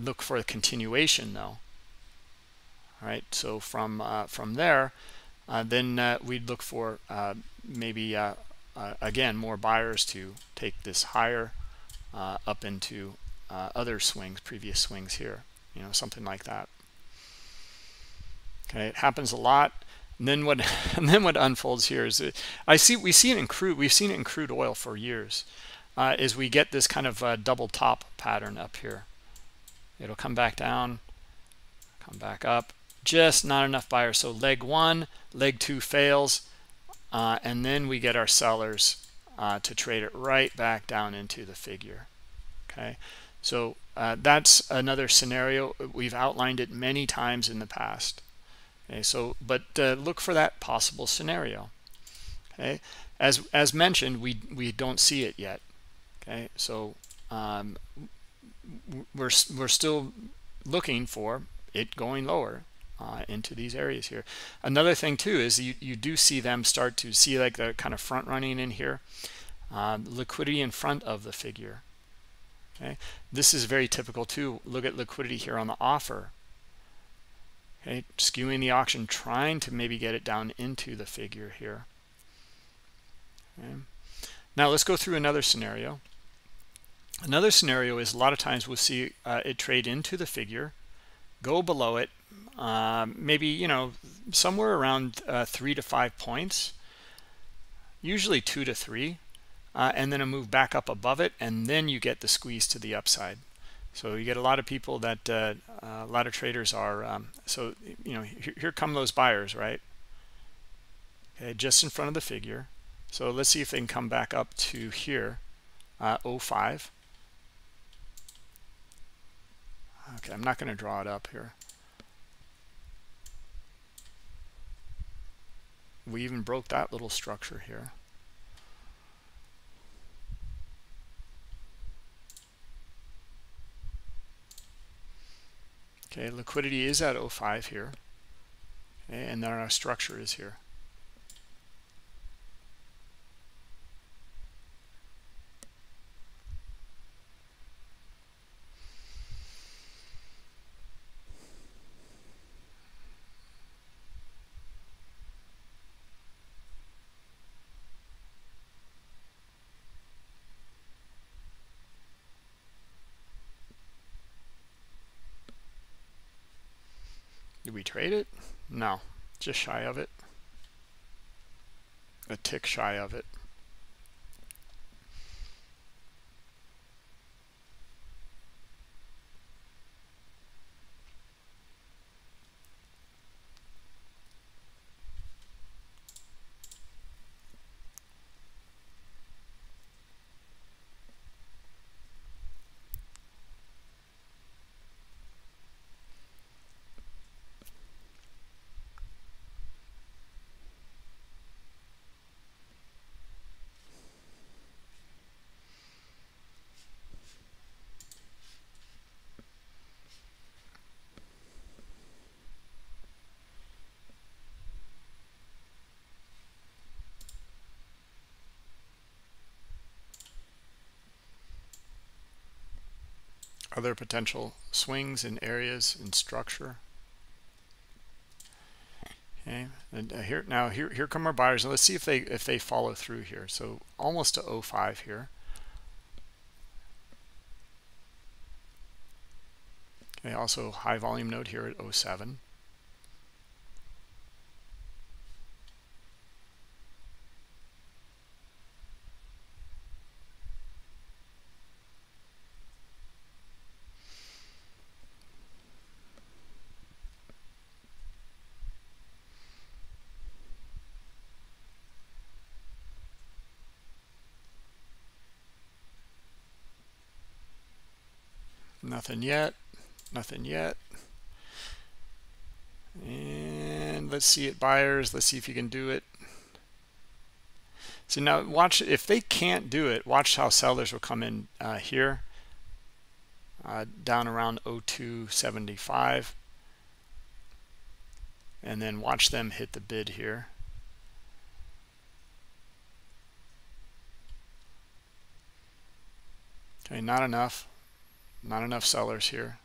look for a continuation though right? So from uh, from there uh, then uh, we'd look for uh, maybe again more buyers to take this higher up into other swings previous swings here you know something like that. Okay it happens a lot. And then what and then what unfolds here is it, i see we see it in crude we've seen it in crude oil for years uh, is we get this kind of uh, double top pattern up here. It'll come back down come back up just not enough buyers so leg one leg two fails uh, and then we get our sellers uh, to trade it right back down into the figure okay so uh, that's another scenario. We've outlined it many times in the past. Okay, so but uh, look for that possible scenario. Okay, as as mentioned, we we don't see it yet. Okay, so um, we're we're still looking for it going lower uh, into these areas here. Another thing too is you you do see them start to see like the kind of front running in here, uh, liquidity in front of the figure okay? This is very typical too. Look at liquidity here on the offer okay? Skewing the auction trying to maybe get it down into the figure here okay? Now let's go through another scenario. Another scenario is a lot of times we'll see uh, it trade into the figure go below it um, maybe you know somewhere around uh, three to five points. Usually two to three. Uh, and then a move back up above it and then you get the squeeze to the upside. So you get a lot of people that uh, a lot of traders are um, so you know here, here, come those buyers right? Okay just in front of the figure. So let's see if they can come back up to here uh, 05 okay I'm not going to draw it up here we even broke that little structure here Okay, liquidity is at 05 here. And then our structure is here. We trade it? No, just shy of it. A tick shy of it. Other potential swings in areas in structure. Okay and uh, here now here here come our buyers and let's see if they if they follow through here. So almost to 05 here. Okay also high volume node here at 07 nothing yet. Nothing yet. And let's see it buyers. Let's see if you can do it. So now watch if they can't do it watch how sellers will come in uh, here. Uh, down around 0275 and then watch them hit the bid here. Okay not enough not enough sellers here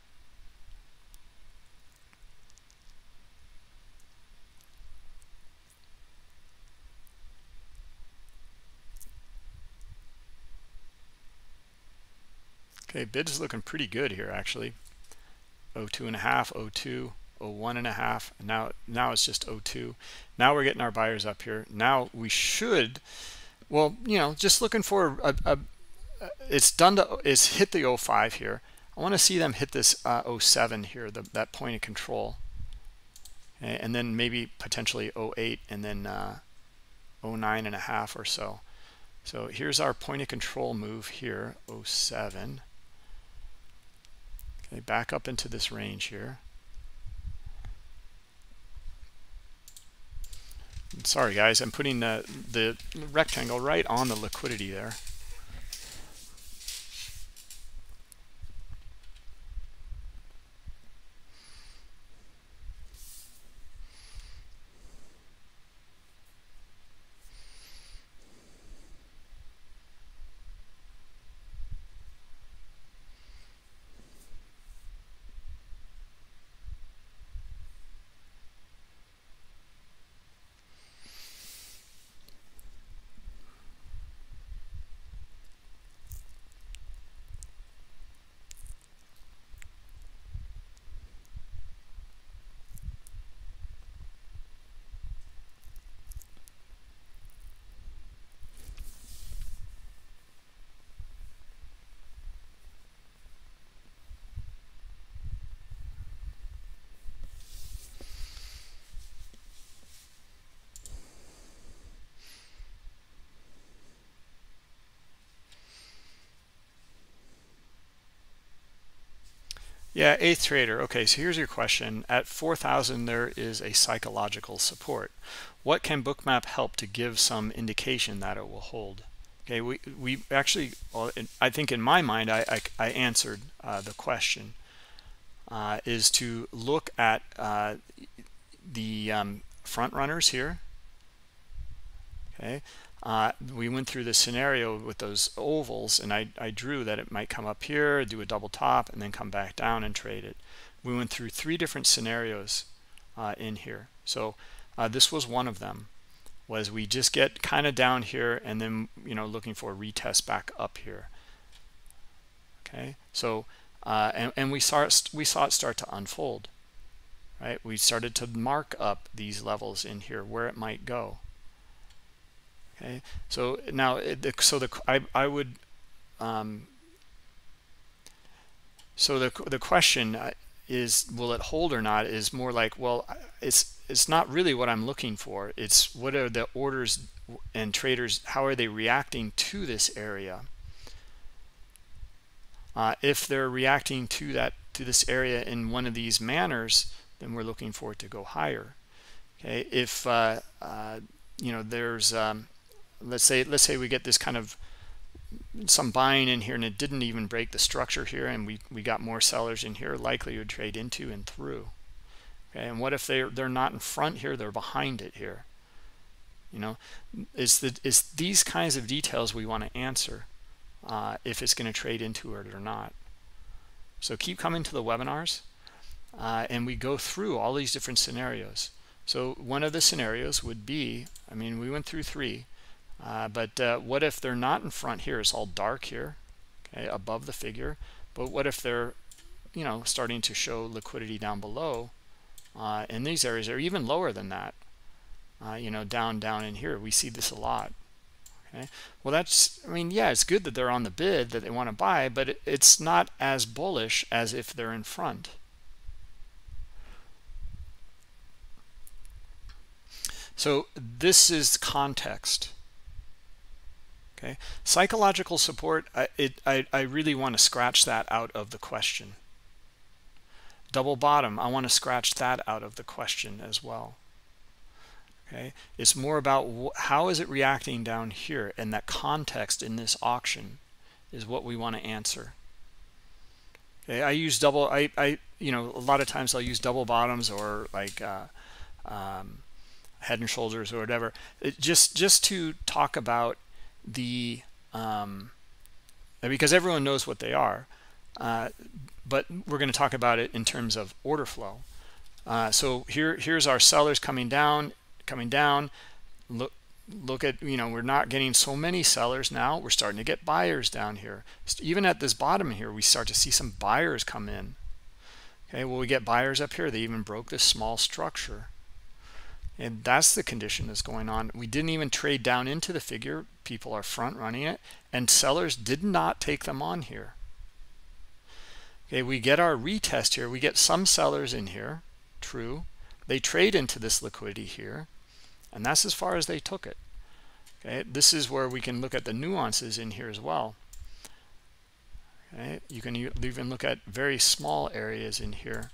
Okay, bid is looking pretty good here actually. 02 and a half, 02, 01 and a half, now now it's just 02. Now we're getting our buyers up here. Now we should, well, you know, just looking for a, a it's done to it's hit the 05 here. I want to see them hit this uh, 07 here, the, that point of control, and then maybe potentially 08 and then uh, 09 and a half or so. So here's our point of control move here, 07. Okay, back up into this range here. Sorry guys, I'm putting the, the rectangle right on the liquidity there. Yeah, eighth trader. Okay, so here's your question. At 4,000, there is a psychological support. What can Bookmap help to give some indication that it will hold? Okay, we, we actually, well, I think in my mind, I, I, I answered uh, the question, uh, is to look at uh, the um, front runners here. Okay, uh, we went through the scenario with those ovals and I, I drew that it might come up here do a double top and then come back down and trade it. We went through three different scenarios uh, in here. So uh, this was one of them was we just get kind of down here and then you know looking for a retest back up here. Okay? So uh, and, and we saw it, we saw it start to unfold right? We started to mark up these levels in here where it might go okay. So now so the I, I would um, so the the question uh, is will it hold or not is more like well it's it's not really what I'm looking for. It's what are the orders and traders how are they reacting to this area? Uh, if they're reacting to that to this area in one of these manners then we're looking for it to go higher. Okay. If uh, uh, you know there's um, let's say let's say we get this kind of some buying in here and it didn't even break the structure here and we we got more sellers in here likely would trade into and through. Okay and what if they're they're not in front here they're behind it here? You know it's the it's these kinds of details we want to answer uh, if it's going to trade into it or not. So keep coming to the webinars uh, and we go through all these different scenarios. So one of the scenarios would be I mean we went through three uh, but uh, what if they're not in front here? It's all dark here, okay, above the figure. But what if they're, you know, starting to show liquidity down below uh, in these areas or even lower than that? Uh, you know, down, down in here. We see this a lot. Okay. Well, that's, I mean, yeah, it's good that they're on the bid that they want to buy, but it, it's not as bullish as if they're in front. So this is context okay? Psychological support I, it, I, I really want to scratch that out of the question. Double bottom i want to scratch that out of the question as well okay? It's more about how is it reacting down here and that context in this auction is what we want to answer. Okay i use double i i you know a lot of times i'll use double bottoms or like uh, um, head and shoulders or whatever. It just just to talk about the um, because everyone knows what they are uh, but we're going to talk about it in terms of order flow. Uh, so here here's our sellers coming down coming down. Look look at you know we're not getting so many sellers now. We're starting to get buyers down here. Even at this bottom here we start to see some buyers come in. Okay well we get buyers up here. They even broke this small structure and that's the condition that's going on. We didn't even trade down into the figure. People are front running it. And sellers did not take them on here. Okay we get our retest here. We get some sellers in here. True. They trade into this liquidity here. And that's as far as they took it. Okay this is where we can look at the nuances in here as well. Okay you can even look at very small areas in here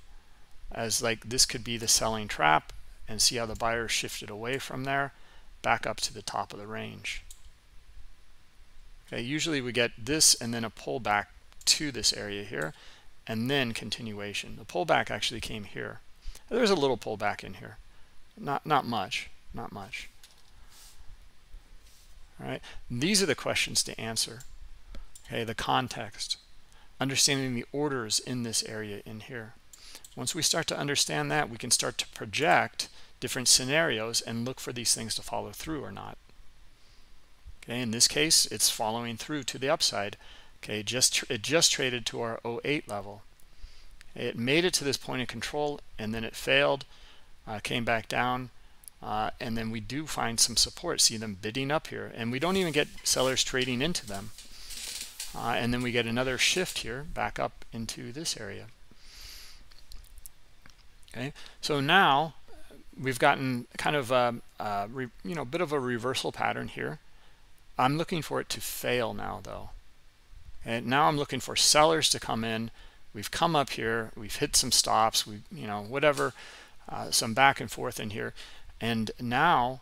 as like this could be the selling trap and see how the buyer shifted away from there back up to the top of the range. Okay usually we get this and then a pullback to this area here and then continuation. The pullback actually came here. There's a little pullback in here. Not not much not much. All right these are the questions to answer. Okay the context. Understanding the orders in this area in here. Once we start to understand that we can start to project different scenarios and look for these things to follow through or not. Okay in this case it's following through to the upside. Okay just it just traded to our 08 level. It made it to this point of control and then it failed uh, came back down uh, and then we do find some support see them bidding up here. And we don't even get sellers trading into them uh, and then we get another shift here back up into this area. Okay so now we've gotten kind of a, a you know bit of a reversal pattern here. I'm looking for it to fail now though. And now i'm looking for sellers to come in. We've come up here. We've hit some stops. We you know whatever uh, some back and forth in here. And now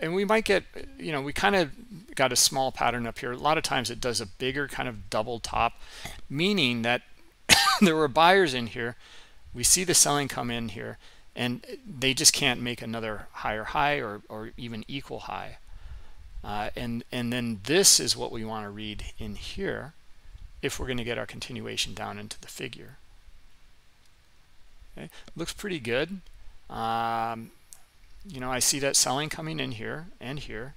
and we might get you know we kind of got a small pattern up here. A lot of times it does a bigger kind of double top meaning that there were buyers in here. We see the selling come in here and they just can't make another higher high or, or even equal high. Uh, and and then this is what we want to read in here if we're going to get our continuation down into the figure. Okay looks pretty good. Um, you know I see that selling coming in here and here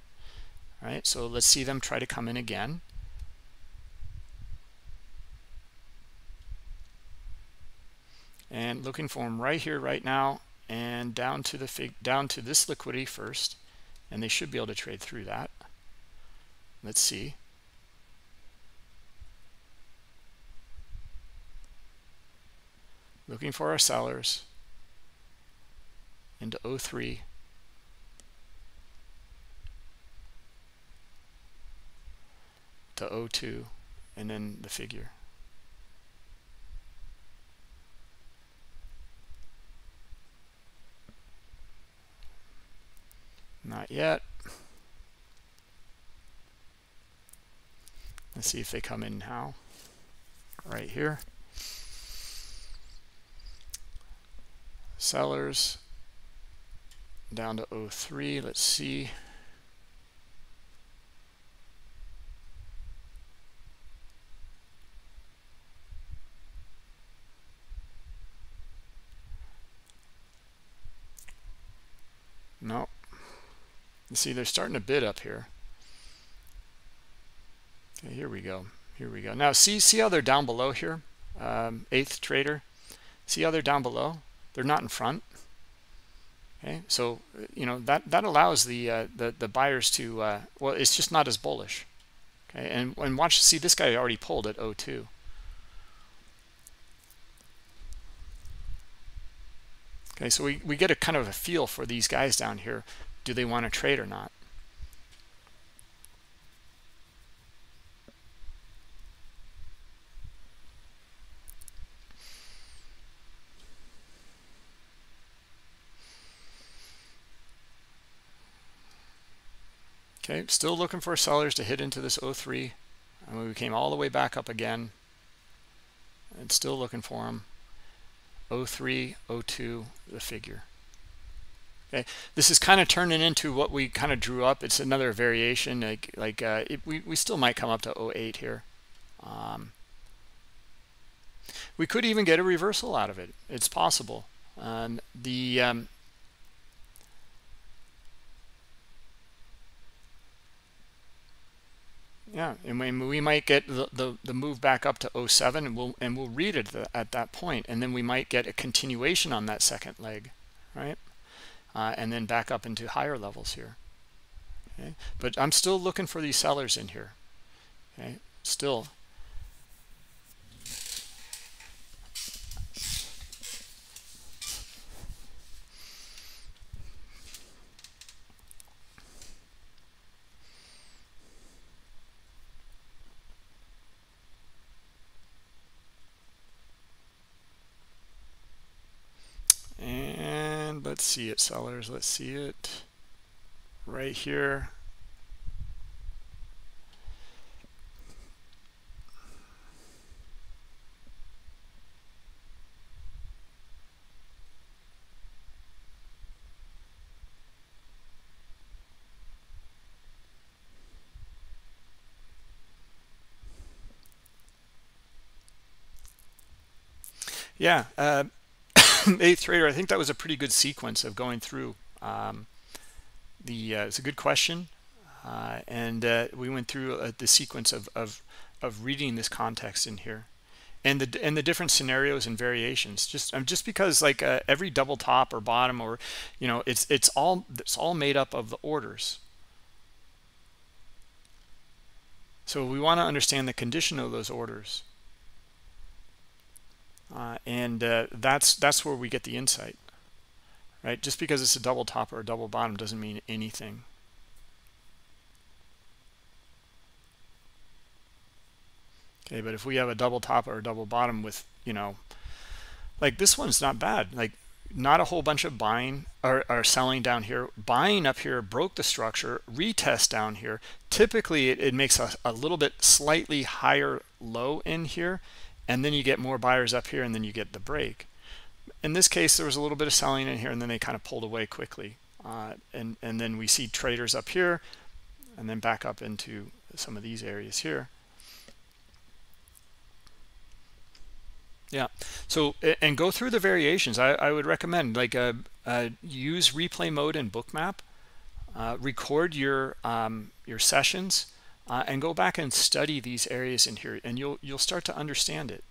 right? So let's see them try to come in again. And looking for them right here right now and down to the fig down to this liquidity first and they should be able to trade through that. Let's see. Looking for our sellers. Into 03 to 02 and then the figure not yet. Let's see if they come in now. Right here. Sellers down to 03 let's see no you see they're starting to bid up here. Okay here we go. Here we go. Now see see how they're down below here? Um, eighth trader. See how they're down below? They're not in front. Okay so you know that that allows the uh, the the buyers to uh, well it's just not as bullish. Okay and and watch see this guy already pulled at 02 okay so we, we get a kind of a feel for these guys down here do they want to trade or not? Okay, still looking for sellers to hit into this 03. And we came all the way back up again. And still looking for them. 03, 02, the figure. Okay, this is kind of turning into what we kind of drew up. It's another variation. Like, like uh, it, we we still might come up to 08 here. Um, we could even get a reversal out of it. It's possible. Um, the um, yeah and we, might get the, the, the move back up to 07 and we'll and we'll read it at that point and then we might get a continuation on that second leg right uh, and then back up into higher levels here. Okay? But i'm still looking for these sellers in here. Okay? Still let's see it sellers let's see it. Right here. Yeah uh, eighth trader, I think that was a pretty good sequence of going through. Um, the uh, it's a good question, uh, and uh, we went through uh, the sequence of, of of reading this context in here, and the and the different scenarios and variations. Just um, just because like uh, every double top or bottom or you know it's it's all it's all made up of the orders. So we want to understand the condition of those orders. Uh, and uh, that's that's where we get the insight right? Just because it's a double top or a double bottom doesn't mean anything. Okay but if we have a double top or a double bottom with you know like this one's not bad. Like not a whole bunch of buying or, or selling down here. Buying up here broke the structure. Retest down here. Typically it, it makes a, a little bit slightly higher low in here and then you get more buyers up here and then you get the break. In this case there was a little bit of selling in here and then they kind of pulled away quickly uh, and and then we see traders up here and then back up into some of these areas here. Yeah so and go through the variations. I, I would recommend like uh, uh, use replay mode in bookmap uh, record your um, your sessions uh, and go back and study these areas in here and you'll you'll start to understand it.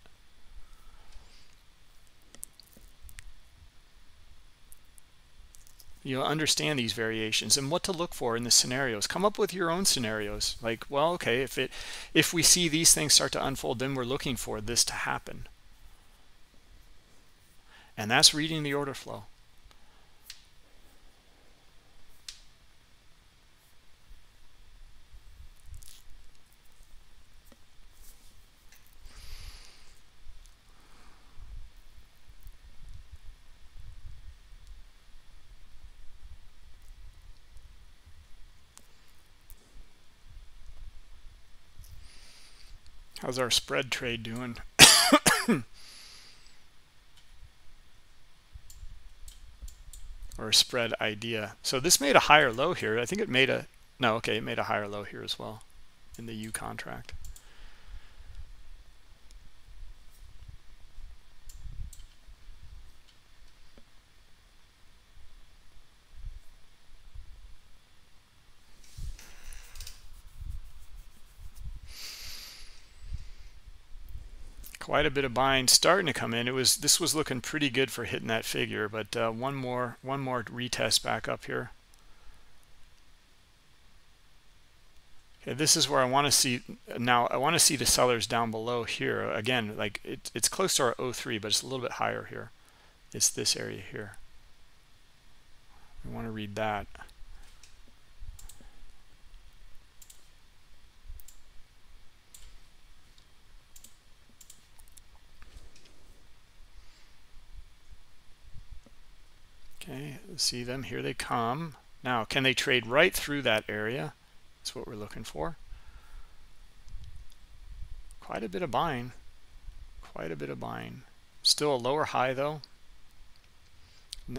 You'll understand these variations and what to look for in the scenarios. Come up with your own scenarios. Like well okay if it if we see these things start to unfold then we're looking for this to happen. And that's reading the order flow How's our spread trade doing? or spread idea. So this made a higher low here. I think it made a, no, okay, it made a higher low here as well in the U contract. Quite a bit of buying starting to come in. It was this was looking pretty good for hitting that figure but uh, one more one more retest back up here. Okay this is where I want to see now I want to see the sellers down below here. Again like it, it's close to our 03 but it's a little bit higher here. It's this area here. I want to read that Okay, see them, here they come. Now, can they trade right through that area? That's what we're looking for. Quite a bit of buying. Quite a bit of buying. Still a lower high though.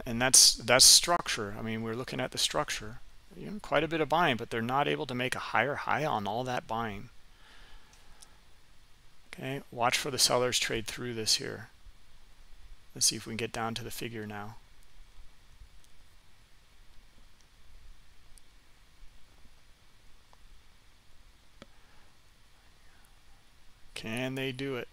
And that's that's structure. I mean, we're looking at the structure. You know, quite a bit of buying, but they're not able to make a higher high on all that buying. Okay, watch for the sellers trade through this here. Let's see if we can get down to the figure now. Can they do it?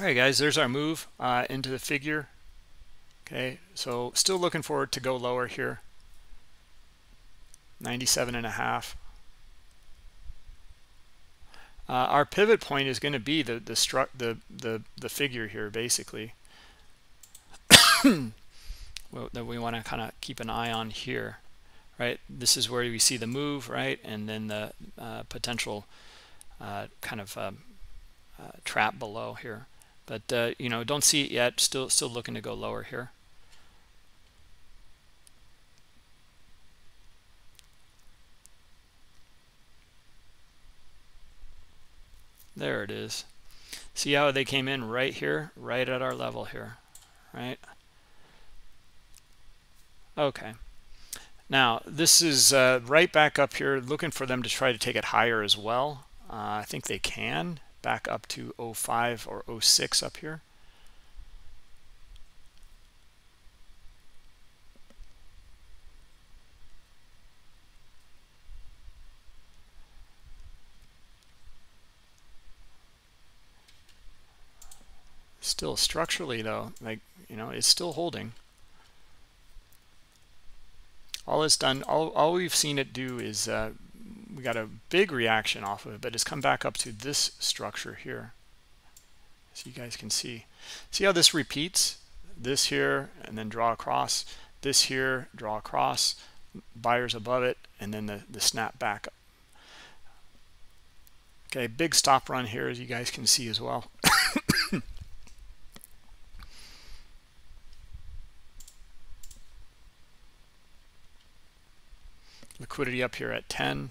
All right guys there's our move uh, into the figure. Okay so still looking forward to go lower here. 97 and a half. Uh, our pivot point is going to be the the struck the the the figure here basically. Well, that we want to kind of keep an eye on here right? This is where we see the move right? And then the uh, potential uh, kind of um, uh, trap below here but uh, you know don't see it yet. Still still looking to go lower here. There it is. See how they came in right here? Right at our level here right? Okay. Now this is uh, right back up here looking for them to try to take it higher as well. Uh, I think they can back up to 05 or 06 up here. Still structurally though, like, you know, it's still holding. All it's done, all, all we've seen it do is uh, we got a big reaction off of it, but it's come back up to this structure here. So you guys can see. See how this repeats? This here, and then draw across. This here, draw across. Buyers above it, and then the, the snap back. Okay, big stop run here, as you guys can see as well. liquidity up here at 10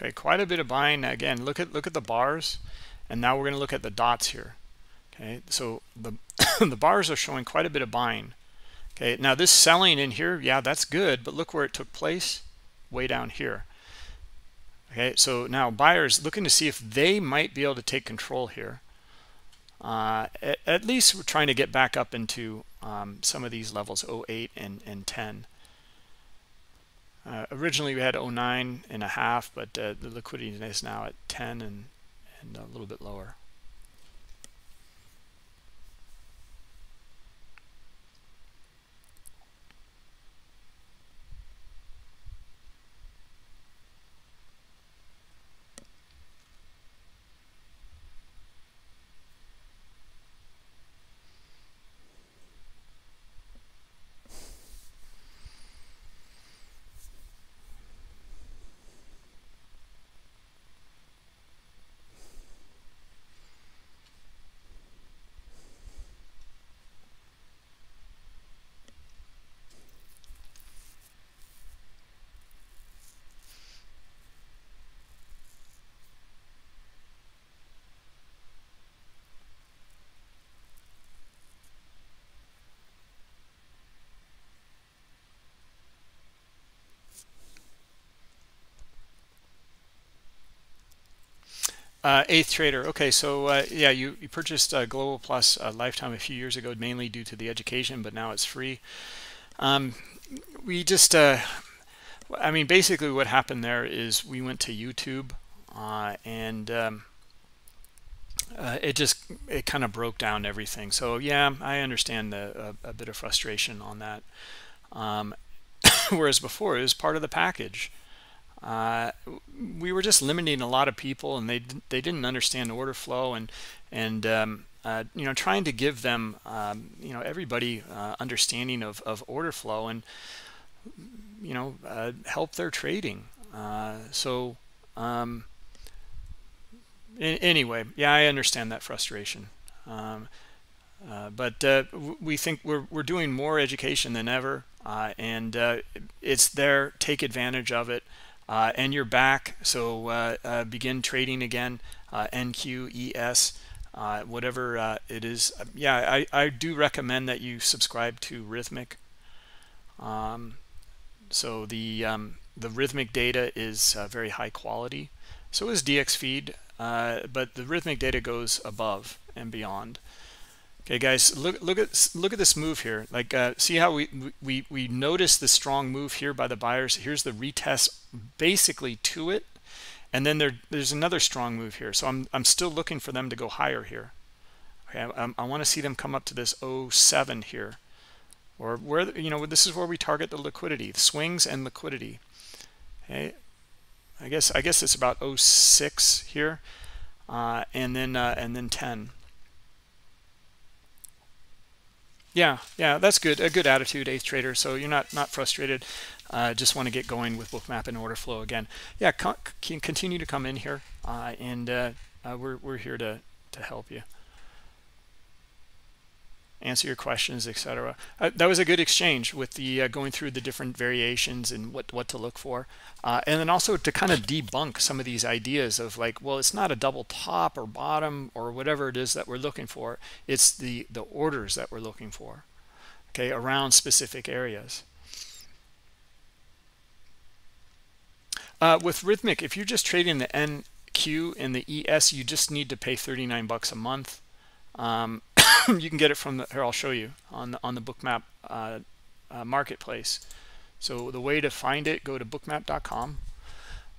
Okay, quite a bit of buying. Again, look at look at the bars, and now we're going to look at the dots here. Okay, so the the bars are showing quite a bit of buying. Okay, now this selling in here, yeah, that's good, but look where it took place, way down here. Okay, so now buyers looking to see if they might be able to take control here. Uh, at, at, least we're trying to get back up into um, some of these levels, 08 and, and 10. Uh, originally we had 09 and a half, but uh, the liquidity is now at 10 and, and a little bit lower. Uh, eighth trader. Okay, so uh, yeah, you you purchased uh, Global Plus uh, Lifetime a few years ago, mainly due to the education, but now it's free. Um, we just, uh, I mean, basically what happened there is we went to YouTube, uh, and um, it just it kind of broke down everything. So yeah, I understand the, a, a bit of frustration on that. Um, whereas before it was part of the package uh, we were just limiting a lot of people and they they didn't understand order flow and and um, uh, you know trying to give them um, you know everybody uh, understanding of, of order flow and you know uh, help their trading. Uh, so um, anyway yeah I understand that frustration. Um, uh, but we think we're, we're doing more education than ever and it's there take advantage of it uh, and you're back. So uh, uh, begin trading again uh, NQES uh, whatever it is. Yeah I, I do recommend that you subscribe to Rithmic. um, so the um, the Rithmic data is very high quality. So is DXFeed but the Rithmic data goes above and beyond Okay, guys, look look at look at this move here. Like, uh, see how we we we notice the strong move here by the buyers. Here's the retest, basically to it, and then there there's another strong move here. So I'm I'm still looking for them to go higher here. Okay, I, I want to see them come up to this 07 here, or where you know this is where we target the liquidity, the swings and liquidity. Okay, I guess I guess it's about 06 here, uh, and then uh, and then 10. Yeah, yeah, that's good. A good attitude, eighth trader. So you're not not frustrated. Uh, just want to get going with bookmap and order flow again. Yeah, con continue to come in here, uh, and uh, uh, we're we're here to to help you answer your questions, etc. Uh, that was a good exchange with the uh, going through the different variations and what what to look for, uh, and then also to kind of debunk some of these ideas of like, well, it's not a double top or bottom or whatever it is that we're looking for. It's the the orders that we're looking for, okay, around specific areas. Uh, with Rithmic, if you're just trading the NQ and the ES, you just need to pay 39 bucks a month. Um, you can get it from the here I'll show you on the on the bookmap uh, uh, marketplace. So the way to find it go to bookmap.com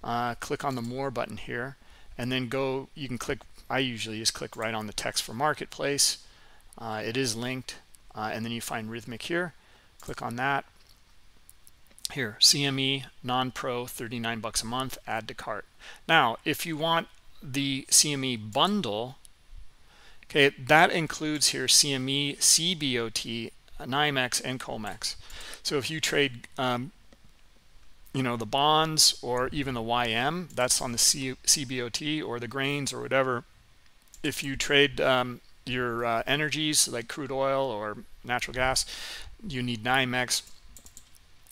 uh, click on the more button here and then go you can click I usually just click right on the text for marketplace. Uh, it is linked uh, and then you find Rithmic here. Click on that. Here CME non-pro 39 bucks a month add to cart. Now if you want the CME bundle Okay, that includes here CME, CBOT, NYMEX, and COMEX. So if you trade, um, you know, the bonds or even the YM, that's on the C CBOT or the grains or whatever. If you trade um, your uh, energies like crude oil or natural gas, you need NYMEX.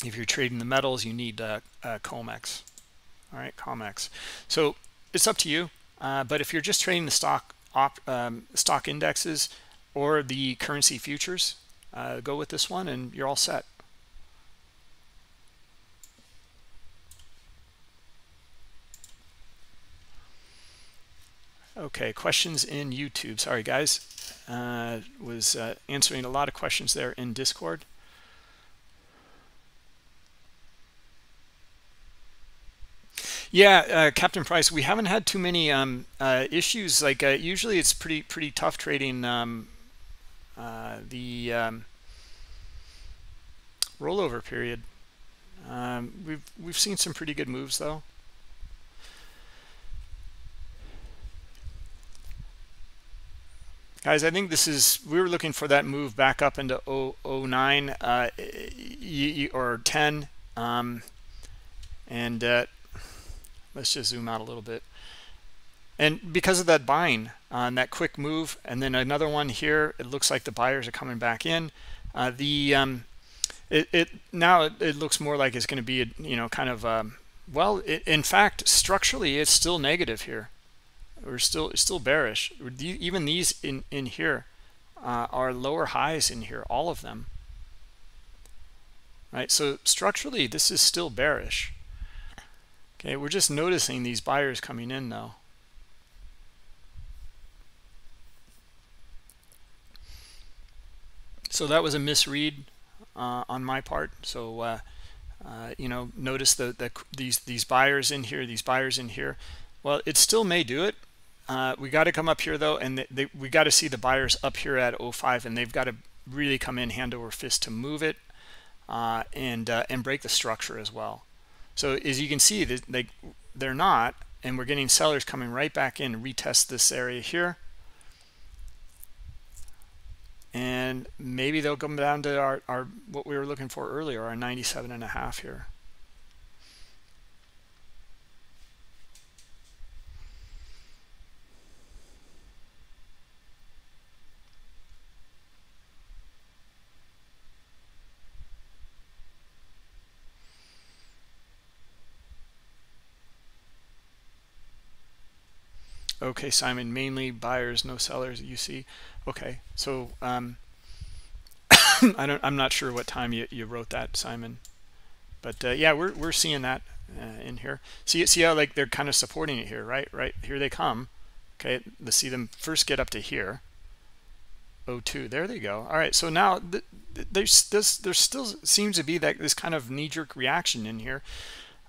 If you're trading the metals, you need uh, uh, COMEX. All right, COMEX. So it's up to you. Uh, but if you're just trading the stock op, um, stock indexes or the currency futures, uh, go with this one and you're all set. Okay, questions in YouTube. Sorry, guys. Uh, was uh, answering a lot of questions there in Discord. Yeah, uh, Captain Price, we haven't had too many um, uh, issues. Like uh, usually, it's pretty pretty tough trading um, uh, the um, rollover period. Um, we've we've seen some pretty good moves though. Guys, I think this is, we were looking for that move back up into 09 uh, or 10. Um, and uh, let's just zoom out a little bit. And because of that buying on uh, that quick move and then another one here it looks like the buyers are coming back in. Uh, the um, it, it, now it, it, looks more like it's going to be a, you know kind of um, well it, in fact structurally it's still negative here. We're still still bearish. Even these in in here uh, are lower highs in here all of them. Right? So structurally this is still bearish Okay, we're just noticing these buyers coming in now. So that was a misread uh, on my part. So uh, uh, you know, notice the, the these these buyers in here, these buyers in here. Well, it still may do it. Uh, we got to come up here though, and they, they, we got to see the buyers up here at 05, and they've got to really come in hand over fist to move it uh, and uh, and break the structure as well so as you can see they they're not and we're getting sellers coming right back in retest this area here. And maybe they'll come down to our, our what we were looking for earlier our 97 and a half here okay simon mainly buyers no sellers you see. Okay so um, i don't i'm not sure what time you, you wrote that simon. But uh, yeah we're, we're seeing that uh, in here. See see how like they're kind of supporting it here right right? Here they come. Okay let's see them first get up to here. 02 there they go. All right so now th there's this there still seems to be that this kind of knee-jerk reaction in here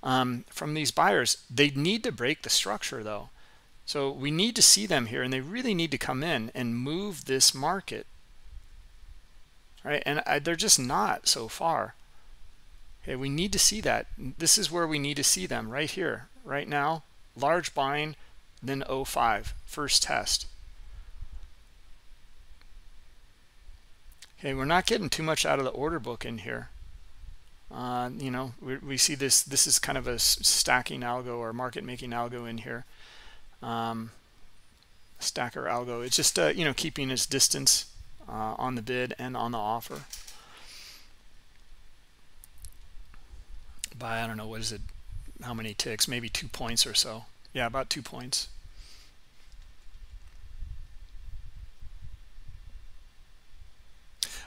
um, from these buyers. They need to break the structure though so we need to see them here, and they really need to come in and move this market. Right? And I, they're just not so far. Okay, we need to see that. This is where we need to see them right here, right now. Large buying, then 05, first test. Okay, we're not getting too much out of the order book in here. Uh, you know, we, we see this, this is kind of a stacking algo or market making algo in here um, stacker algo. It's just, uh, you know, keeping its distance uh, on the bid and on the offer. By, I don't know, what is it? How many ticks? Maybe two points or so. Yeah, about two points.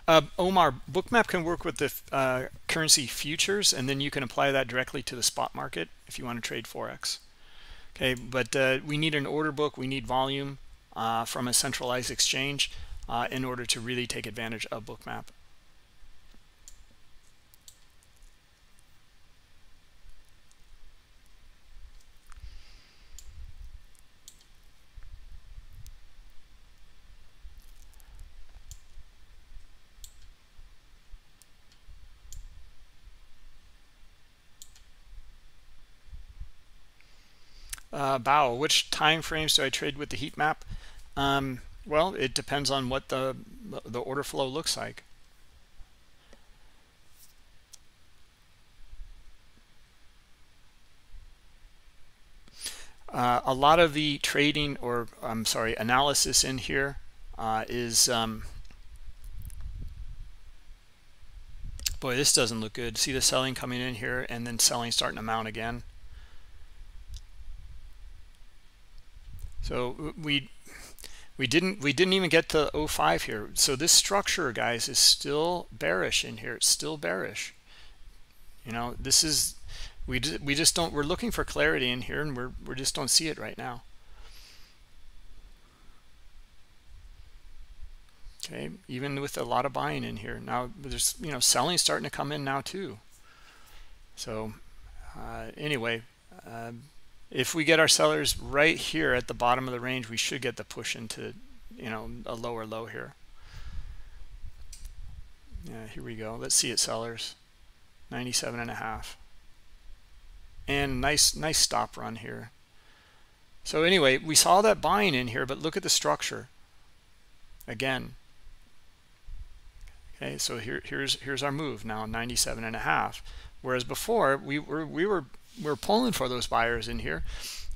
Uh, Omar, Bookmap can work with the uh, currency futures, and then you can apply that directly to the spot market if you want to trade Forex okay but uh, we need an order book. We need volume uh, from a centralized exchange uh, in order to really take advantage of bookmap uh, Bao. Which time frames do i trade with the heat map? Um, well it depends on what the the order flow looks like. Uh, a lot of the trading or i'm sorry analysis in here uh, is um, boy this doesn't look good. See the selling coming in here and then selling starting to mount again So we we didn't we didn't even get to 05 here. So this structure, guys, is still bearish in here. It's still bearish. You know, this is we we just don't we're looking for clarity in here and we're we just don't see it right now. Okay, even with a lot of buying in here. Now there's you know selling starting to come in now too. So uh, anyway, uh, if we get our sellers right here at the bottom of the range we should get the push into you know a lower low here. Yeah here we go. Let's see it sellers. 97 and a half. And nice nice stop run here. So anyway we saw that buying in here but look at the structure. Again. Okay so here here's here's our move now 97 and a half. Whereas before we were we were we're pulling for those buyers in here.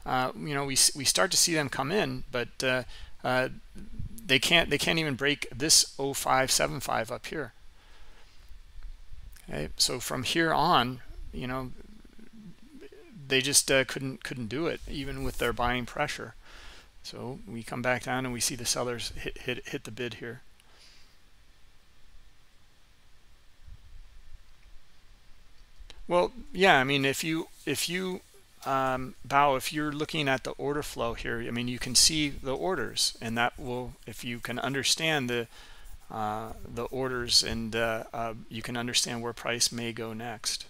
Uh, you know, we we start to see them come in, but uh, uh, they can't they can't even break this 0575 up here. Okay, so from here on, you know, they just uh, couldn't couldn't do it even with their buying pressure. So we come back down and we see the sellers hit hit hit the bid here. Well, yeah, I mean, if you if you um, Bao, if you're looking at the order flow here, I mean, you can see the orders, and that will, if you can understand the uh, the orders and uh, uh, you can understand where price may go next.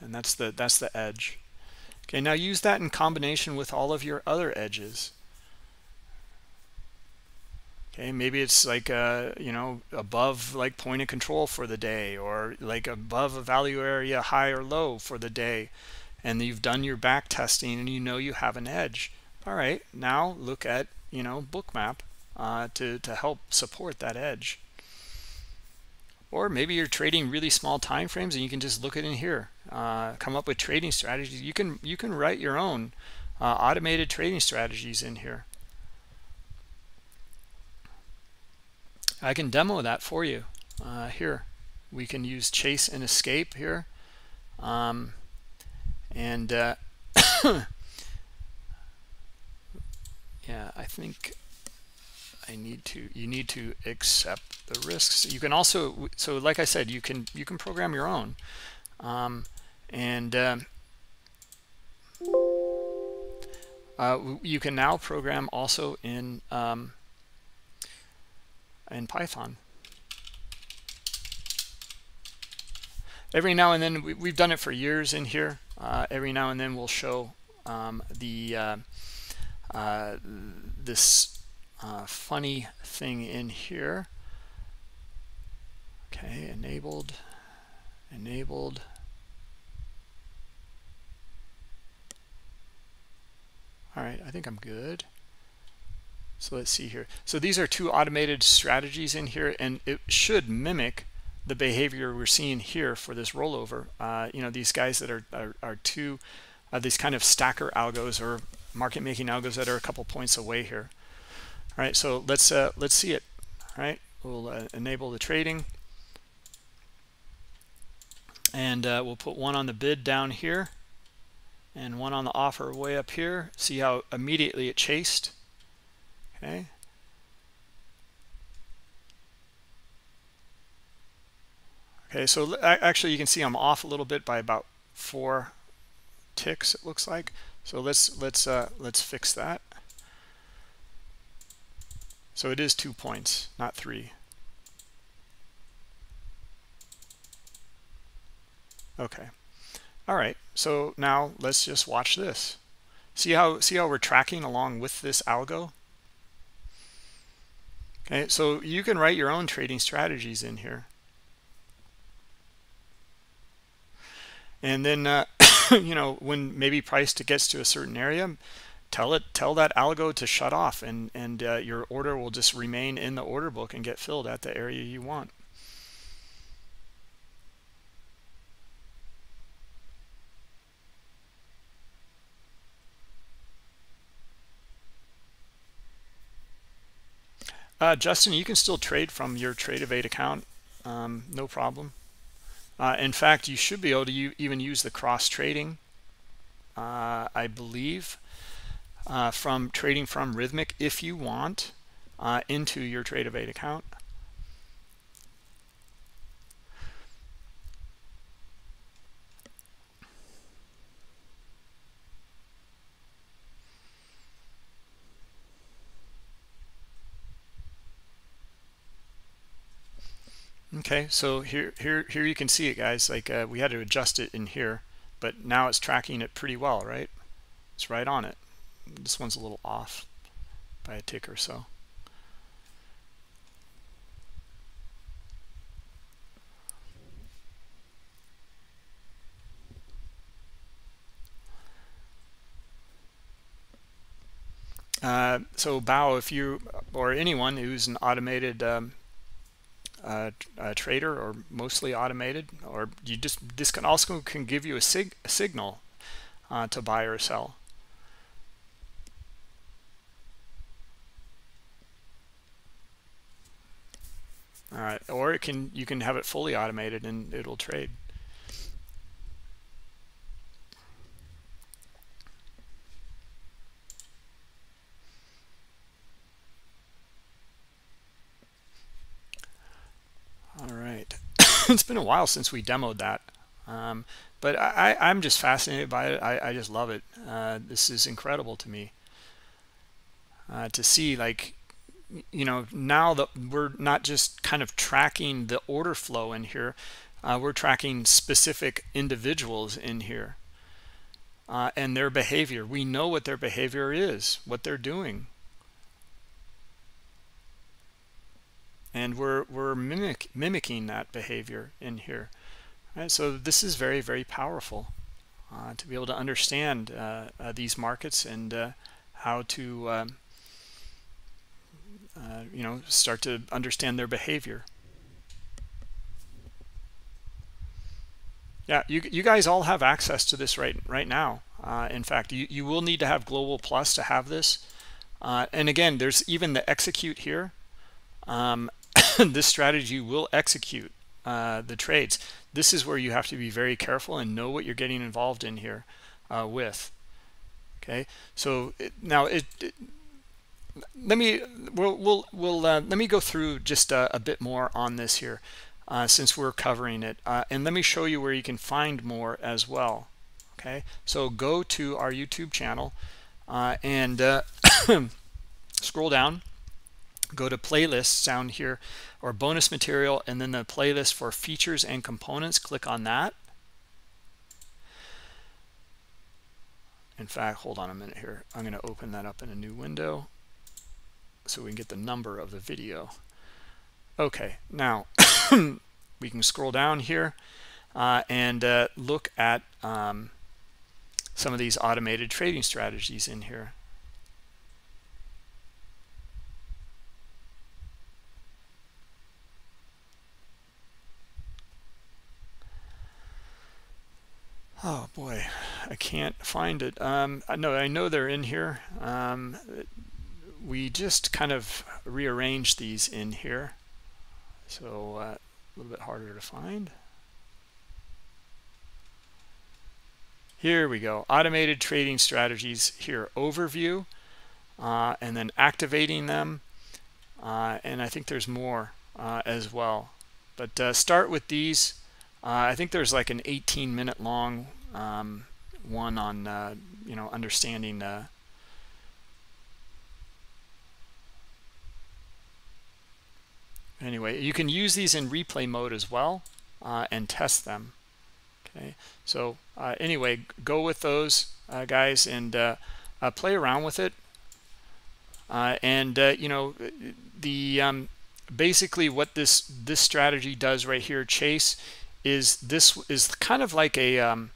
And that's the that's the edge. Okay now use that in combination with all of your other edges okay maybe it's like uh you know above like point of control for the day or like above a value area high or low for the day. And you've done your back testing and you know you have an edge. All right now look at you know bookmap uh, to to help support that edge. Or maybe you're trading really small time frames and you can just look it in here. Uh, come up with trading strategies. You can you can write your own uh, automated trading strategies in here I can demo that for you. Uh, here we can use chase and escape here. Um, and uh, yeah I think I need to you need to accept the risks. You can also so like I said you can you can program your own. Um, and um, uh, you can now program also in um, in Python. Every now and then we, have done it for years in here. Uh, every now and then we'll show um, the uh, uh, this uh, funny thing in here. Okay enabled enabled. All right I think I'm good so let's see here. So these are two automated strategies in here and it should mimic the behavior we're seeing here for this rollover. Uh, you know these guys that are are, are two uh, these kind of stacker algos or market making algos that are a couple points away here. All right so let's uh, let's see it. All right we'll uh, enable the trading. And uh, we'll put one on the bid down here and one on the offer way up here. See how immediately it chased okay okay so actually you can see I'm off a little bit by about four ticks it looks like so let's let's uh, let's fix that so it is two points, not three. Okay. All right. So now let's just watch this. See how see how we're tracking along with this algo? Okay, so you can write your own trading strategies in here. And then, uh, you know, when maybe price gets to a certain area, tell it tell that algo to shut off and and uh, your order will just remain in the order book and get filled at the area you want uh, Justin you can still trade from your Tradovate account um, no problem uh, in fact you should be able to even use the cross trading uh, I believe uh, from trading from Rithmic if you want uh, into your Tradovate account. Okay, so here, here, here you can see it, guys. Like uh, we had to adjust it in here, but now it's tracking it pretty well, right? It's right on it this one's a little off by a tick or so. Uh, so Bao, if you or anyone who's an automated um, uh, trader or mostly automated, or you just this can also can give you a, sig a signal uh, to buy or sell. all right or it can you can have it fully automated and it'll trade all right it's been a while since we demoed that um, but I, I'm just fascinated by it. I, I just love it. Uh, this is incredible to me. Uh, to see like you know now that we're not just kind of tracking the order flow in here uh, we're tracking specific individuals in here uh, and their behavior. We know what their behavior is what they're doing and we're we're mimic, mimicking that behavior in here. Right so this is very very powerful uh, to be able to understand uh, uh, these markets and uh, how to um, uh, you know start to understand their behavior. Yeah you, you guys all have access to this right right now. Uh, in fact you, you will need to have global plus to have this. And again there's even the execute here. Um, this strategy will execute uh, the trades. This is where you have to be very careful and know what you're getting involved in here uh, with. Okay, so it, now it, it, let me we'll we'll, we'll uh, let me go through just a, a bit more on this here uh, since we're covering it, uh, and let me show you where you can find more as well. Okay, so go to our YouTube channel uh, and scroll down go to playlists down here or bonus material and then the playlist for features and components click on that. In fact hold on a minute here. I'm going to open that up in a new window so we can get the number of the video. Okay now we can scroll down here uh, and uh, look at um, some of these automated trading strategies in here oh boy. I can't find it. Um, no I know they're in here. Um, we just kind of rearranged these in here. So uh, a little bit harder to find. Here we go. Automated trading strategies here. Overview uh, and then activating them. Uh, and I think there's more uh, as well. But uh, start with these I think there's like an 18 minute long um, one on uh, you know understanding uh, anyway you can use these in replay mode as well uh, and test them. Okay so uh, anyway go with those uh, guys and uh, play around with it. And you know the um, basically what this this strategy does right here chase is this is kind of like a um,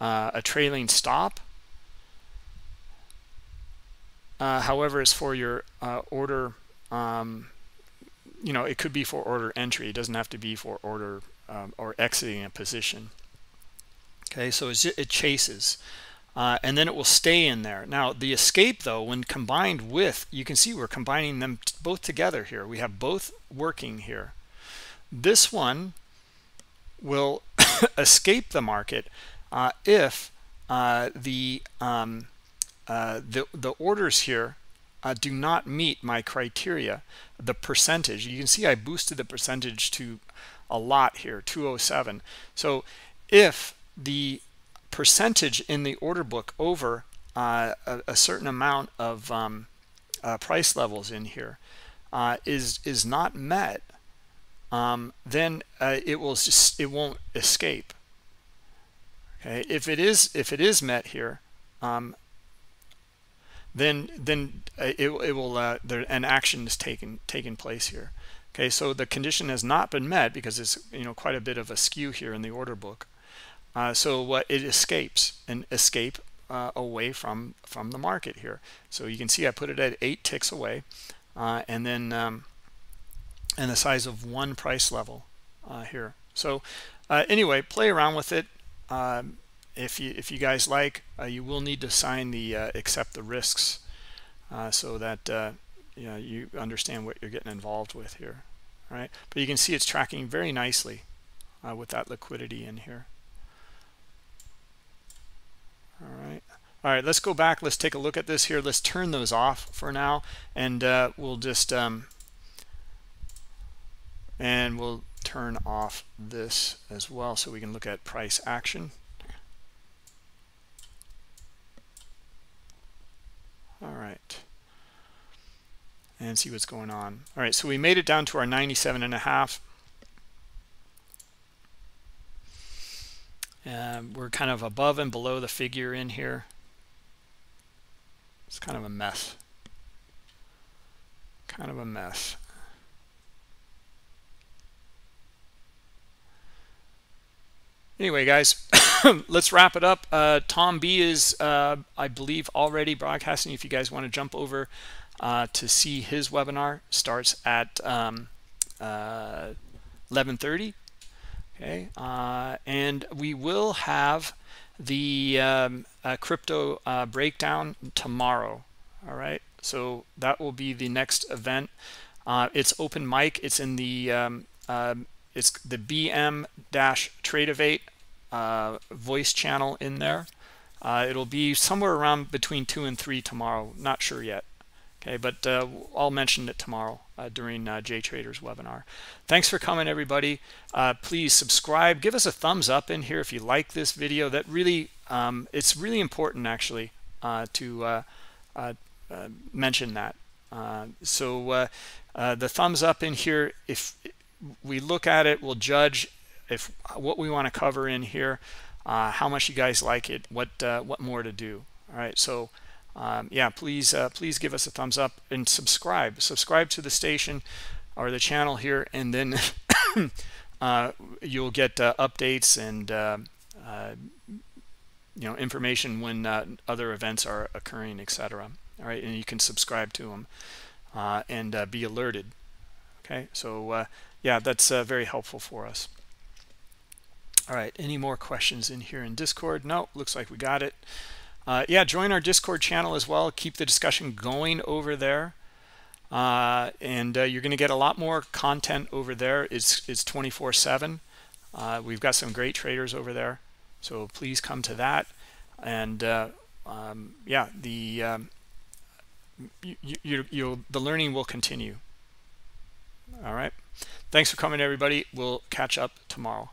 uh, a trailing stop. Uh, however it's for your uh, order um, you know it could be for order entry. It doesn't have to be for order um, or exiting a position. Okay so it chases. Uh, and then it will stay in there. Now the escape though when combined with you can see we're combining them both together here. We have both working here. This one will escape the market uh, if uh, the, um, uh, the the orders here uh, do not meet my criteria the percentage. You can see I boosted the percentage to a lot here 207 so if the percentage in the order book over uh, a, a, certain amount of um, price levels in here is is not met um, then uh, it will just it won't escape. Okay? If it is if it is met here um, then then uh, it, it will uh, there an action is taken taken place here. Okay? So the condition has not been met because it's you know quite a bit of a skew here in the order book. Uh, so what it escapes and escape uh, away from from the market here. So you can see I put it at eight ticks away uh, and then um, and the size of one price level uh, here. So uh, anyway, play around with it. Um, if you if you guys like, uh, you will need to sign the uh, accept the risks uh, so that uh, you know you understand what you're getting involved with here. All right, but you can see it's tracking very nicely with that liquidity in here. All right. All right, let's go back. Let's take a look at this here. Let's turn those off for now, and we'll just um, and we'll turn off this as well so we can look at price action all right and see what's going on. All right, so we made it down to our 97 and a half. Um, we're kind of above and below the figure in here. It's kind of a mess. Kind of a mess. Anyway, guys, let's wrap it up. Uh, Tom B is, uh, I believe, already broadcasting. If you guys want to jump over uh, to see his webinar, starts at um, 11:30. Uh, okay, uh, and we will have the um, crypto uh, breakdown tomorrow. All right, so that will be the next event. it's open mic. It's in the um, um it's the BM dash Tradovate uh, voice channel in there. Uh, it'll be somewhere around between two and three tomorrow. Not sure yet. Okay, but uh, I'll mention it tomorrow uh, during uh, JTrader's webinar. Thanks for coming, everybody. Uh, please subscribe. Give us a thumbs up in here if you like this video. That really, um, it's really important actually uh, to mention that. so the thumbs up in here, if we look at it, we'll judge if what we want to cover in here, uh, how much you guys like it, what uh, what more to do. All right, so um, yeah, please uh, please give us a thumbs up and subscribe. Subscribe to the station or the channel here, and then uh, you'll get uh, updates and uh, you know information when other events are occurring, etc. All right, and you can subscribe to them and be alerted. Okay, so yeah, that's very helpful for us. All right, any more questions in here in Discord? No, looks like we got it. Uh, yeah, join our Discord channel as well. Keep the discussion going over there. Uh, and uh, you're going to get a lot more content over there. It's, it's 24-7. Uh, we've got some great traders over there. So please come to that. And uh, um, yeah, the, um, you, you, you, the learning will continue. All right. Thanks for coming, everybody. We'll catch up tomorrow.